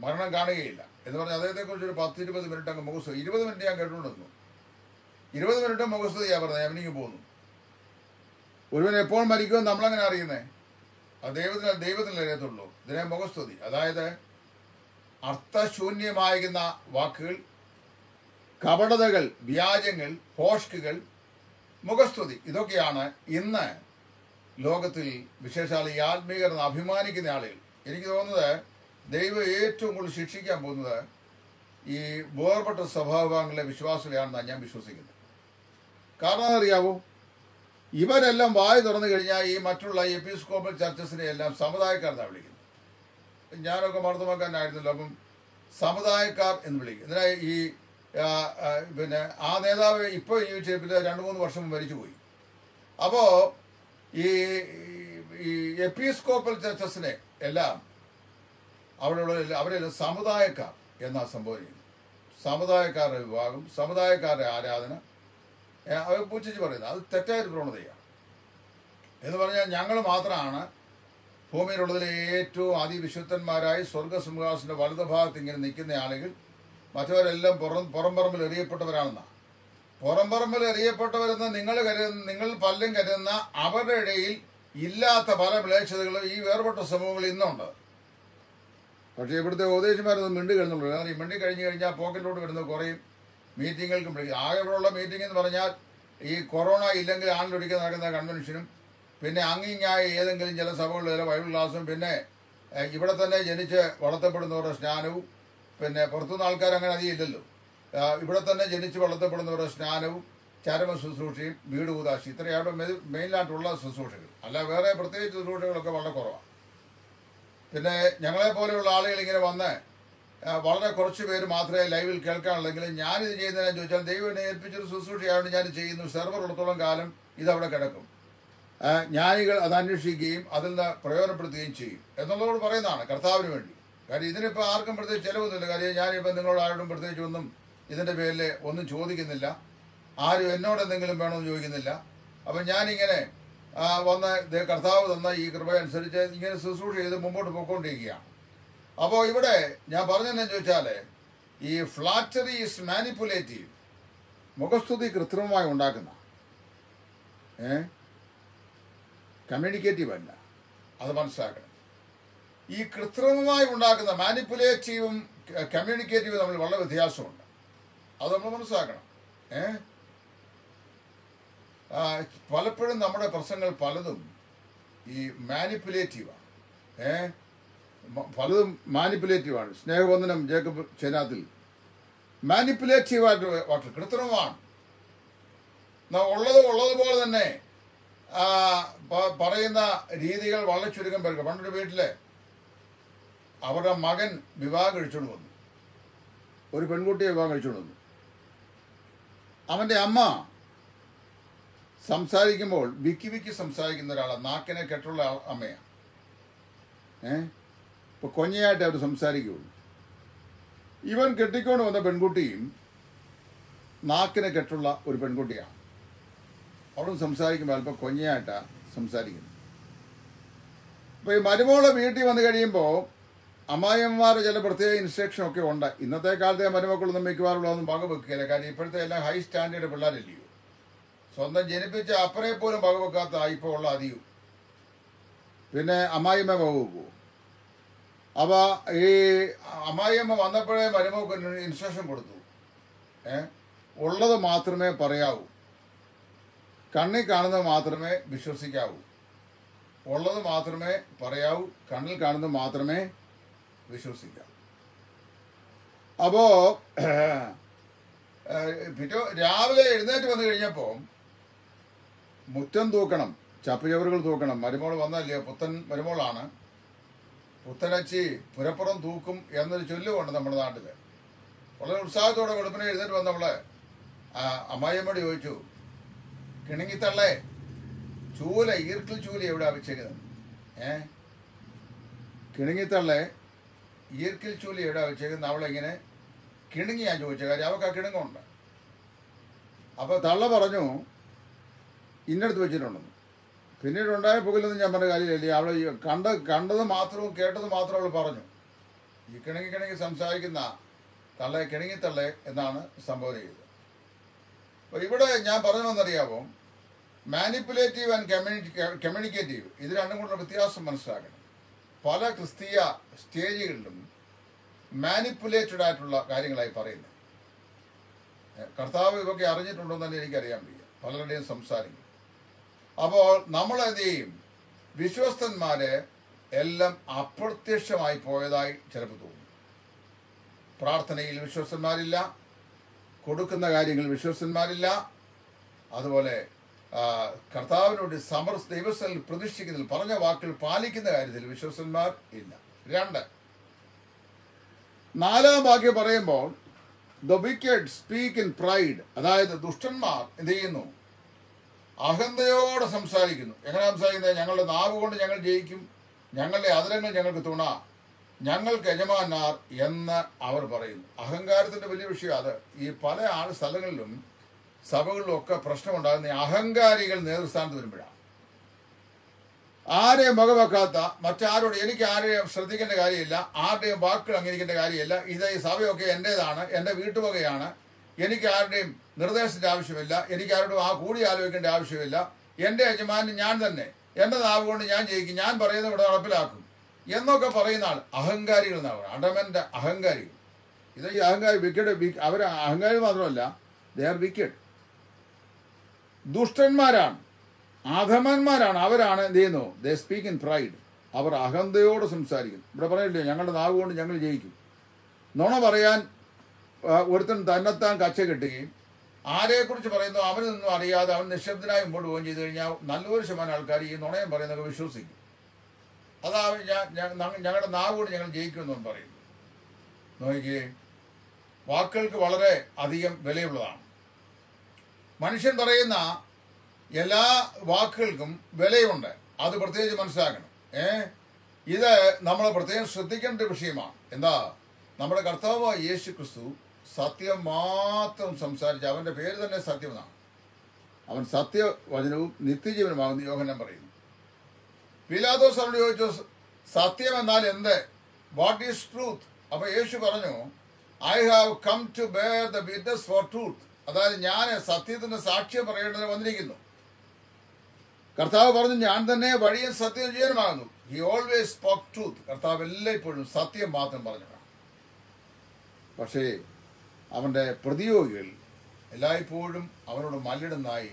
മരണം കാണുകയില്ല. എന്ന് പറഞ്ഞാൽ അദ്ദേഹത്തെക്കുറിച്ച് ഒരു പത്ത് ഇരുപത് മിനിറ്റ് അങ്ങ് മുഖസ്തു ഇരുപത് മിനിറ്റ് ഞാൻ കേട്ടുകൊണ്ടിരുന്നു. ഇരുപത് മിനിറ്റ് മുഖസ്തുതിയാ പറഞ്ഞത് അവനിക്ക് പോകുന്നു. ഒരുവൻ എപ്പോൾ മരിക്കുമെന്ന് നമ്മളങ്ങനെ അറിയുന്നേ? ആ ദൈവത്തിന് ദൈവത്തിന് അറിയത്തുള്ളൂ. ഇതിനെ മുഖസ്തുതി. അതായത് അർത്ഥശൂന്യമായിരുന്ന വാക്കുകൾ കപടതകൾ വ്യാജങ്ങൾ പോഷ്കുകൾ മുഖസ്തുതി. ഇതൊക്കെയാണ് ഇന്ന് ലോകത്തിൽ വിശേഷാൽ ഈ ആത്മീകർ അഭിമാനിക്കുന്ന ആളുകൾ. എനിക്ക് തോന്നുന്നത് ദൈവം ഏറ്റവും കൂടുതൽ ശിക്ഷിക്കാൻ പോകുന്നത് ഈ വേർപെട്ട സ്വഭാവങ്ങളിലെ വിശ്വാസികളാണെന്നാണ് ഞാൻ വിശ്വസിക്കുന്നത്. കാരണം അറിയാവോ ഇവരെല്ലാം വായ തുറന്നു കഴിഞ്ഞാൽ ഈ മറ്റുള്ള എപ്പിസ്കോപ്പൽ ചർച്ചസിനെ എല്ലാം സമുദായക്കാരെന്നാണ് വിളിക്കുന്നത്. ഞാനൊക്കെ മർദ്ദമാക്കാനായിരുന്നല്ലോ അപ്പം സമുദായക്കാർ എന്ന് വിളിക്കും. എന്നാൽ ഈ പിന്നെ ആ നേതാവ് ഇപ്പോൾ വിഷയത്തിൽ രണ്ട് മൂന്ന് വർഷം മരിച്ചു മരിച്ചുപോയി. അപ്പോൾ ഈ ഈ എപ്പിസ്കോപ്പൽ ചർച്ചസിനെ എല്ലാം അവിടെയുള്ള അവരെല്ലാം സമുദായക്കാർ എന്നാ സംബോധിക്കുന്നത് സമുദായക്കാരുടെ വിഭാഗം സമുദായക്കാരുടെ ആരാധന. അവർ പൂച്ചിച്ച് പറയുന്നത് അത് തെറ്റായൊരു പ്രവണതയാണ്. എന്ന് പറഞ്ഞാൽ ഞങ്ങൾ മാത്രമാണ് ഭൂമിയിലുള്ളതിലെ ഏറ്റവും അതിവിശുദ്ധന്മാരായി സ്വർഗസിംഹാസിന്റെ വലതുഭാഗത്ത് ഇങ്ങനെ നിൽക്കുന്ന ആളുകൾ മറ്റവരെല്ലാം പുറം പുറംപറമ്പിൽ എറിയപ്പെട്ടവരാണെന്നാണ്. പുറംപറമ്പിൽ എറിയപ്പെട്ടവരെന്ന് നിങ്ങൾ കരുതുന്ന നിങ്ങൾ പലരും കരുതുന്ന അവരുടെ ഇടയിൽ ഇല്ലാത്ത പല മ്ലേച്ഛതകളും ഈ വേർപെട്ട സമൂഹങ്ങളിൽ ഇന്നുണ്ട്. പക്ഷേ ഇവിടുത്തെ ഉപദേശിമാരൊന്നും മിണ്ടി കാരണം ഈ മിണ്ടി കഴിഞ്ഞു കഴിഞ്ഞാൽ പോക്കറ്റിലോട്ട് വരുന്നത് കുറയും. മീറ്റിങ്ങുകൾക്കും ആകെ ഇവിടെയുള്ള മീറ്റിംഗ് എന്ന് പറഞ്ഞാൽ ഈ കൊറോണ ഇല്ലെങ്കിൽ ആണ്ടിലൊരിക്കൽ നടക്കുന്ന കൺവെൻഷനും പിന്നെ അങ്ങിങ്ങായ ഏതെങ്കിലും ചില സഭകളിൽ ചില ബൈബിൾ ക്ലാസ്സും പിന്നെ ഇവിടെ തന്നെ ജനിച്ച് വളർത്തപ്പെടുന്നവരുടെ സ്നാനവും പിന്നെ പുറത്തുനിന്ന് ആൾക്കാർ അങ്ങനെ അധികം ഇല്ലല്ലോ. ഇവിടെ തന്നെ ജനിച്ച് വളർത്തപ്പെടുന്നവരുടെ സ്നാനവും ചരമ ശുശ്രൂഷയും വീട് കൂതാശി ഇത്രയാണ് മെയിനായിട്ടുള്ള ശുശ്രൂഷകൾ. അല്ല വേറെ പ്രത്യേകിച്ച് ശുശ്രൂഷകളൊക്കെ വളരെ കുറവാണ്. പിന്നെ ഞങ്ങളെ പോലെയുള്ള ആളുകൾ ഇങ്ങനെ വന്ന് വളരെ കുറച്ച് പേര് മാത്രമേ ലൈവിൽ കേൾക്കാനുള്ളെങ്കിൽ ഞാനിത് ചെയ്യുന്നതിനെ ചോദിച്ചാൽ ദൈവം എന്നെ ഏൽപ്പിച്ചൊരു ശുശ്രൂഷയാണ് ഞാൻ ചെയ്യുന്നു. സെർവർ ഉള്ളത്തോളം കാലം ഇതവിടെ കിടക്കും. ജ്ഞാനികൾ അത് അന്വേഷിക്കുകയും അതിൽ നിന്ന് പ്രയോജനപ്പെടുത്തുകയും ചെയ്യും. എന്നുള്ളതോട് പറയുന്നതാണ് കർത്താവിന് വേണ്ടി. കാര്യം ഇതിനിപ്പോൾ ആർക്കും പ്രത്യേകിച്ച് ചിലവൊന്നുമില്ല. കാര്യം ഞാനിപ്പോൾ നിങ്ങളോട് ആരോടും പ്രത്യേകിച്ച് ഒന്നും ഇതിന്റെ പേരിൽ ഒന്നും ചോദിക്കുന്നില്ല. ആരും എന്നോട് എന്തെങ്കിലും വേണമെന്ന് ചോദിക്കുന്നില്ല. അപ്പം ഞാനിങ്ങനെ വന്ന് കർത്താവ് തന്ന ഈ കൃപയനുസരിച്ച് ഇങ്ങനെ ശുശ്രൂഷ ചെയ്ത് മുമ്പോട്ട് പോയിക്കൊണ്ടിരിക്കുകയാണ് അപ്പോൾ ഇവിടെ ഞാൻ പറഞ്ഞതെന്നു ചോദിച്ചാൽ ഈ ഫ്ലാറ്ററി ഈസ് മാനിപ്പുലേറ്റീവ് മുഖസ്തുതി കൃത്രിമമായി ഉണ്ടാക്കുന്ന ഏ? കമ്മ്യൂണിക്കേറ്റീവ് അല്ല. അത് മനസ്സിലാക്കണം. ഈ കൃത്രിമമായി ഉണ്ടാക്കുന്ന മാനിപ്പുലേറ്റീവും കമ്മ്യൂണിക്കേറ്റീവും തമ്മിൽ വളരെ വ്യത്യാസമുണ്ട്. അത് നമ്മൾ മനസ്സിലാക്കണം. ഏ? പലപ്പോഴും നമ്മുടെ പ്രശ്നങ്ങൾ പലതും ഈ മാനിപ്പുലേറ്റീവാണ്. ഏ? പലതും മാനിപ്പുലേറ്റീവാണ്. സ്നേഹബന്ധനം ജേക്കബ് ചേനാത്തിൽ മാനിപ്പുലേറ്റീവായിട്ട് വാക്ക് കൃത്രിമമാണ്. ഉള്ളത് ഉള്ളതുപോലെ തന്നെ പറയുന്ന രീതികൾ വളരെ ചുരുക്കം പേർക്ക്. പണ്ടൊരു വീട്ടിലെ അവരുടെ മകൻ വിവാഹം കഴിച്ചുകൊണ്ട് വന്നു. ഒരു പെൺകുട്ടിയെ വിവാഹം കഴിച്ചുകൊണ്ട് വന്നു. അവന്റെ അമ്മ സംസാരിക്കുമ്പോൾ വിക്കി വിക്കി സംസാരിക്കുന്ന ഒരാളാണ് നാക്കിനെ കെട്ടുള്ള അമ്മയാണ് ഏ? ഇപ്പൊ കൊഞ്ഞയായിട്ട് അവർ സംസാരിക്കുകയുള്ളൂ ഇവൻ കെട്ടിക്കൊണ്ട് വന്ന പെൺകുട്ടിയും നാക്കിനെ കെട്ടുള്ള ഒരു പെൺകുട്ടിയാണ് അവളും സംസാരിക്കുമ്പോൾ അല്പം കൊഞ്ഞയായിട്ടാണ് സംസാരിക്കുന്നത്. അപ്പോൾ ഈ മരുമോളെ വീട്ടിൽ വന്നു കഴിയുമ്പോൾ അമ്മായിയമ്മമാർ ചില പ്രത്യേക ഇൻസ്ട്രക്ഷൻ ഒക്കെ ഉണ്ട്. ഇന്നത്തെ കാലത്തെ മരുമക്കളൊന്നും മിക്കവാറുള്ളതൊന്നും പങ്കുവെക്കുകയില്ല കാര്യം ഇപ്പോഴത്തെ എല്ലാം ഹൈ സ്റ്റാൻഡേർഡ് പിള്ളേരല്ലയോ? സ്വന്തം ജനിപ്പിച്ച അപ്പനെ പോലും പങ്കുവെക്കാത്ത ഇപ്പോൾ ഉള്ള അധികം പിന്നെ അമ്മായിയമ്മ പങ്കുവെക്കുമോ അപ്പോൾ ഈ അമ്മായിയമ്മ വന്നപ്പോഴേ മരുമക്ക് ഇൻസ്ട്രക്ഷൻ കൊടുത്തു. ഏ? ഉള്ളത് മാത്രമേ പറയാവൂ. കണ്ണിൽ കാണുന്നത് മാത്രമേ വിശ്വസിക്കാവൂ. ഉള്ളത് മാത്രമേ പറയാവൂ. കണ്ണിൽ കാണുന്നത് മാത്രമേ വിശ്വസിക്കാവൂ അപ്പോ പിറ്റോ രാവിലെ എഴുന്നേറ്റ് വന്നു കഴിഞ്ഞപ്പോൾ മുറ്റം തൂക്കണം ചപ്പുചവറുകൾ തൂക്കണം. മരുമോൾ വന്നല്ലേ പുത്തൻ മരുമോളാണ്. പുത്തനച്ചി പുരപ്പുറം തൂക്കും എന്നൊരു ചൊല്ലുമുണ്ട് നമ്മുടെ നാട്ടിൽ വളരെ ഉത്സാഹത്തോടെ വെളുപ്പിനെ എഴുന്നേറ്റ് വന്ന നമ്മൾ ആ, അമ്മായിയമ്മയോട് ചോദിച്ചു കിണങ്ങിത്തള്ളേ ചൂല ഈർക്കിൽ ചൂല എവിടെ വെച്ചേക്കുന്നത് ഏ? കിണങ്ങിത്തള്ളേ ഈർക്കിൽ ചൂലി എവിടെ വെച്ചേക്കുന്നത് അവളിങ്ങനെ കിണുങ്ങി ഞാൻ ചോദിച്ച കാര്യം. അവൾക്ക് ആ കിണുങ്ങുണ്ട്. അപ്പോൾ തള്ള പറഞ്ഞു ഇന്നടുത്ത് വെച്ചിട്ടുണ്ടെന്ന്. പിന്നീട് ഉണ്ടായ പുകലൊന്നും ഞാൻ പറഞ്ഞ കാര്യമില്ല. അവൾ കണ്ട കണ്ടത് മാത്രവും കേട്ടത് മാത്രം അവൾ പറഞ്ഞു. ഈ കിണങ്ങി കിണങ്ങി സംസാരിക്കുന്ന തള്ളെ കിണങ്ങി തള്ളെ എന്നാണ് സംബോധന ചെയ്തത്. അപ്പോൾ ഇവിടെ ഞാൻ പറഞ്ഞതെന്നറിയാമോ മാനിപ്പുലേറ്റീവ് ആൻഡ് കമ്മ്യൂണി കമ്മ്യൂണിക്കേറ്റീവ്. ഇത് രണ്ടും കൂടെ വ്യത്യാസം മനസ്സിലാക്കണം. പല ക്രിസ്തീയ സ്റ്റേജുകളിലും മാനിപ്പുലേറ്റഡ് ആയിട്ടുള്ള കാര്യങ്ങളായി പറയുന്നത്. കർത്താവ് ഇതൊക്കെ അറിഞ്ഞിട്ടുണ്ടോ എന്ന് എനിക്കറിയാൻ വയ്യ. പലരുടെയും സംസാരിക്കും അപ്പോൾ നമ്മൾ എന്ത് ചെയ്യും? വിശ്വസ്തന്മാരെ എല്ലാം അപ്രത്യക്ഷമായി പോയതായി ചിലപ്പോൾ തോന്നും. പ്രാർത്ഥനയിൽ വിശ്വസ്തന്മാരില്ല കൊടുക്കുന്ന കാര്യങ്ങൾ വിശ്വസ്തന്മാരില്ല അതുപോലെ കർത്താവിനോട് സമർ ദൈവസ്ഥലിൽ പ്രതിഷ്ഠിക്കുന്നതിൽ പറഞ്ഞ വാക്കുകൾ പാലിക്കുന്ന കാര്യത്തിൽ വിശ്വസന്മാർ ഇല്ല. രണ്ട്. നാലാം വാക്യം പറയുമ്പോൾ the wicked speak in pride അതായത് ദുഷ്ടന്മാർ എന്ത് ചെയ്യുന്നു? അഹന്തയോടെ സംസാരിക്കുന്നു. എങ്ങനെ സംസാരിക്കുന്നത്? ഞങ്ങളുടെ നാവ് കൊണ്ട് ഞങ്ങൾ ജയിക്കും. ഞങ്ങളുടെ അതിരങ്ങൾ ഞങ്ങൾക്ക് തുണ. ഞങ്ങൾക്ക് യജമാനാർ എന്ന് അവർ പറയുന്നു. അഹങ്കാരത്തിന്റെ വലിയ വിഷയം അത്. ഈ പല ആൾ സ്ഥലങ്ങളിലും സഭകളിലും ഒക്കെ പ്രശ്നമുണ്ടാകുന്ന അഹങ്കാരികൾ നേതൃസ്ഥാനത്ത് വരുമ്പോഴാണ്. ആരെയും വകവെക്കാത്ത മറ്റാരോട് എനിക്ക് ആരെയും ശ്രദ്ധിക്കേണ്ട കാര്യമില്ല ആരുടെയും വാക്കുകൾ അംഗീകരിക്കേണ്ട കാര്യമില്ല ഇത് ഈ സഭയൊക്കെ എന്റേതാണ് എന്റെ വീട്ടുവകയാണ് എനിക്ക് ആരുടെയും നിർദ്ദേശത്തിന്റെ ആവശ്യമില്ല എനിക്ക് ആരോടും ആ കൂടി ആലോചിക്കേണ്ട ആവശ്യമില്ല എന്റെ യജമാനും ഞാൻ തന്നെ എന്റെ നാവ് കൊണ്ട് ഞാൻ ജയിക്കും ഞാൻ പറയുന്നത് ഇവിടെ നടപ്പിലാക്കും എന്നൊക്കെ പറയുന്ന ആൾ അഹങ്കാരികൾ എന്നാണ് അടമന്റെ അഹങ്കാരികൾ. ഇത് ഈ അഹങ്കാരി വിക്കറ്റ് അവർ അഹങ്കാരി മാത്രമല്ല ദേ ആർ വിക്കറ്റ് ദുഷ്ടന്മാരാണ്. അധമന്മാരാണ് അവരാണ് എന്ത് ചെയ്യുന്നു? ദേ സ്പീക്ക് ഇൻ പ്രൈഡ് അവർ അഹന്തയോട് സംസാരിക്കും ഇവിടെ പറയില്ലേ ഞങ്ങളുടെ നാവ് കൊണ്ട് ഞങ്ങൾ ജയിക്കും. നുണ പറയാൻ ഒരുത്തൻ തന്നെത്താൻ കച്ച കെട്ടുകയും ആരെക്കുറിച്ച് പറയുന്നു അവനൊന്നും അറിയാതെ അവൻ നിശബ്ദനായി മുമ്പോട്ട് പോവുകയും ചെയ്തു കഴിഞ്ഞാൽ നല്ലൊരു ശതമാനം ആൾക്കാർ ഈ നുണയം പറയുന്നൊക്കെ വിശ്വസിക്കും. അതാ ഞങ്ങളുടെ നാവ് കൊണ്ട് ഞങ്ങൾ ജയിക്കുമെന്നും പറയുന്നു. നോക്കിയേ വാക്കുകൾക്ക് വളരെ അധികം വിലയുള്ളതാണ്. മനുഷ്യൻ പറയുന്ന എല്ലാ വാക്കുകൾക്കും വിലയുണ്ട്. അത് പ്രത്യേകിച്ച് മനസ്സിലാക്കണം. ഏ? ഇത് നമ്മൾ പ്രത്യേകം ശ്രദ്ധിക്കേണ്ട വിഷയമാണ്. എന്താ? നമ്മുടെ കർത്താവ് യേശു ക്രിസ്തു സത്യം മാത്രം സംസാരിച്ച് അവന്റെ പേര് തന്നെ സത്യമെന്നാണ് അവൻ സത്യവചനവും നിത്യജീവനുമാകുന്ന യോഹനം പറയുന്നു. പിലാദോസ് അവനോട് ചോദിച്ചു സത്യം എന്നാൽ എന്ത്? വാട്ട് ഈസ് ട്രൂത്ത് അപ്പൊ യേശു പറഞ്ഞു I have come to bear the witness for truth അതായത് ഞാൻ സത്യത്തിന്റെ സാക്ഷ്യം പറയേണ്ടതിന് വന്നിരിക്കുന്നു. കർത്താവ് പറഞ്ഞു ഞാൻ തന്നെ വഴിയും സത്യം ചെയ്യാനുമാകുന്നു ഹി ഓൾവേസ് സ്പോക്ക് ട്രൂത്ത് കർത്താവ് എല്ലായ്പ്പോഴും സത്യം മാത്രം പറഞ്ഞതാണ്. പക്ഷേ അവന്റെ പ്രതിയോഗികൾ എല്ലായ്പ്പോഴും അവനോട് മല്ലിടുന്നതായി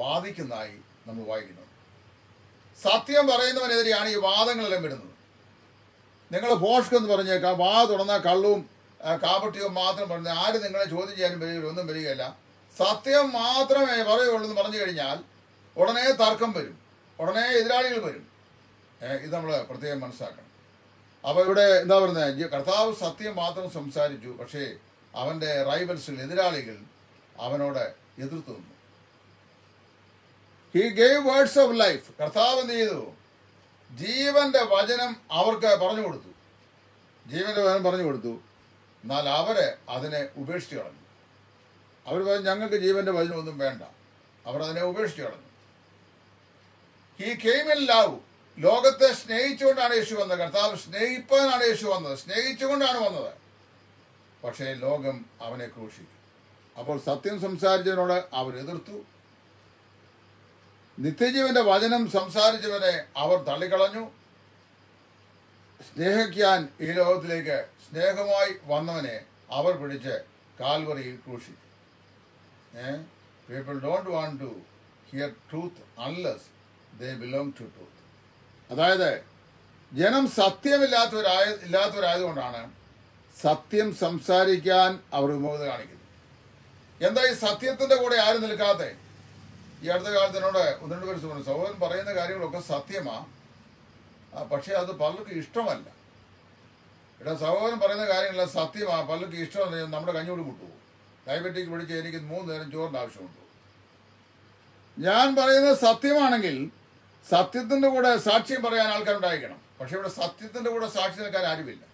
വാദിക്കുന്നതായി നമ്മൾ വായിക്കുന്നു. സത്യം പറയുന്നവനെതിരെയാണ് ഈ വാദങ്ങളെല്ലാം വിടുന്നത് നിങ്ങൾ ഭോഷ്ക് എന്ന് പറഞ്ഞേക്കാം വാ തുറന്ന കള്ളവും കാപട്യവും മാത്രം പറഞ്ഞു ആര് നിങ്ങളെ ചോദ്യം ചെയ്യാനും വരികയില്ല ഒന്നും വരികയില്ല. സത്യം മാത്രമേ പറയുള്ളൂ എന്ന് പറഞ്ഞു കഴിഞ്ഞാൽ ഉടനെ തർക്കം വരും. ഉടനെ എതിരാളികൾ വരും. ഇത് നമ്മൾ പ്രത്യേകം മനസ്സിലാക്കണം. അപ്പൊ ഇവിടെ എന്താ പറയുന്നത് കർത്താവ് സത്യം മാത്രം സംസാരിച്ചു പക്ഷേ അവന്റെ റൈവൽസിൽ എതിരാളികൾ അവനോട് എതിർത്തു നിന്നു. He gave words of life കർത്താവ് എന്ത് ചെയ്തു? ജീവന്റെ വചനം അവർക്ക് പറഞ്ഞു കൊടുത്തു. ജീവന്റെ വചനം പറഞ്ഞു കൊടുത്തു. എന്നാൽ അവരെ അതിനെ ഉപേക്ഷിച്ച് കളഞ്ഞു. അവർ പറഞ്ഞു ഞങ്ങൾക്ക് ജീവന്റെ വചനമൊന്നും വേണ്ട. അവർ അതിനെ ഉപേക്ഷിച്ച് കളഞ്ഞു. ഹി കെയിം ഇൻ ലവ് ലോകത്തെ സ്നേഹിച്ചുകൊണ്ടാണ് യേശു വന്നത്. കർത്താവ് സ്നേഹിപ്പാനാണ് യേശു വന്നത്. സ്നേഹിച്ചുകൊണ്ടാണ് വന്നത്. പക്ഷേ ലോകം അവനെ ക്രൂശിച്ചു. അപ്പോൾ സത്യം സംസാരിച്ചവനോട് അവർ എതിർത്തു. നിത്യജീവന്റെ വചനം സംസാരിച്ചവനെ അവർ തള്ളിക്കളഞ്ഞു. സ്നേഹിക്കാൻ ഈ ലോകത്തിലേക്ക് സ്നേഹമായി വന്നവനെ അവർ പിടിച്ച് കാൽവറിയിൽ ക്രൂശിച്ചു. People don't want to hear truth unless they belong to truth അതായത് ജനം സത്യമില്ലാത്തവരായ ഇല്ലാത്തവരായതുകൊണ്ടാണ് സത്യം സംസാരിക്കാൻ അവർ വിമുഖത കാണിക്കുന്നത്. എന്താ ഈ സത്യത്തിന്റെ കൂടെ ആരും നിൽക്കാതെ ഈ അടുത്ത കാലത്ത് എന്നോട് ഒന്ന് രണ്ട് പേര് സഹോദരൻ പറയുന്ന കാര്യങ്ങളൊക്കെ സത്യമാണ് പക്ഷേ അത് പലർക്കും ഇഷ്ടമല്ല. ഇവിടെ സഹോദരൻ പറയുന്ന കാര്യങ്ങളെ സത്യമാണ് പലർക്കും ഇഷ്ടമല്ല നമ്മുടെ കഞ്ഞോട് മുട്ടുപോകും ഡയബറ്റിക് പിടിച്ച് എനിക്ക് മൂന്ന് നേരം ചോറിന്റെ ആവശ്യമുണ്ട്. ഞാൻ പറയുന്നത് സത്യമാണെങ്കിൽ സത്യത്തിന്റെ കൂടെ സാക്ഷ്യം പറയാൻ ആൾക്കാരുണ്ടായിരിക്കണം പക്ഷെ ഇവിടെ സത്യത്തിന്റെ കൂടെ സാക്ഷി നിൽക്കാൻ ആരുമില്ല.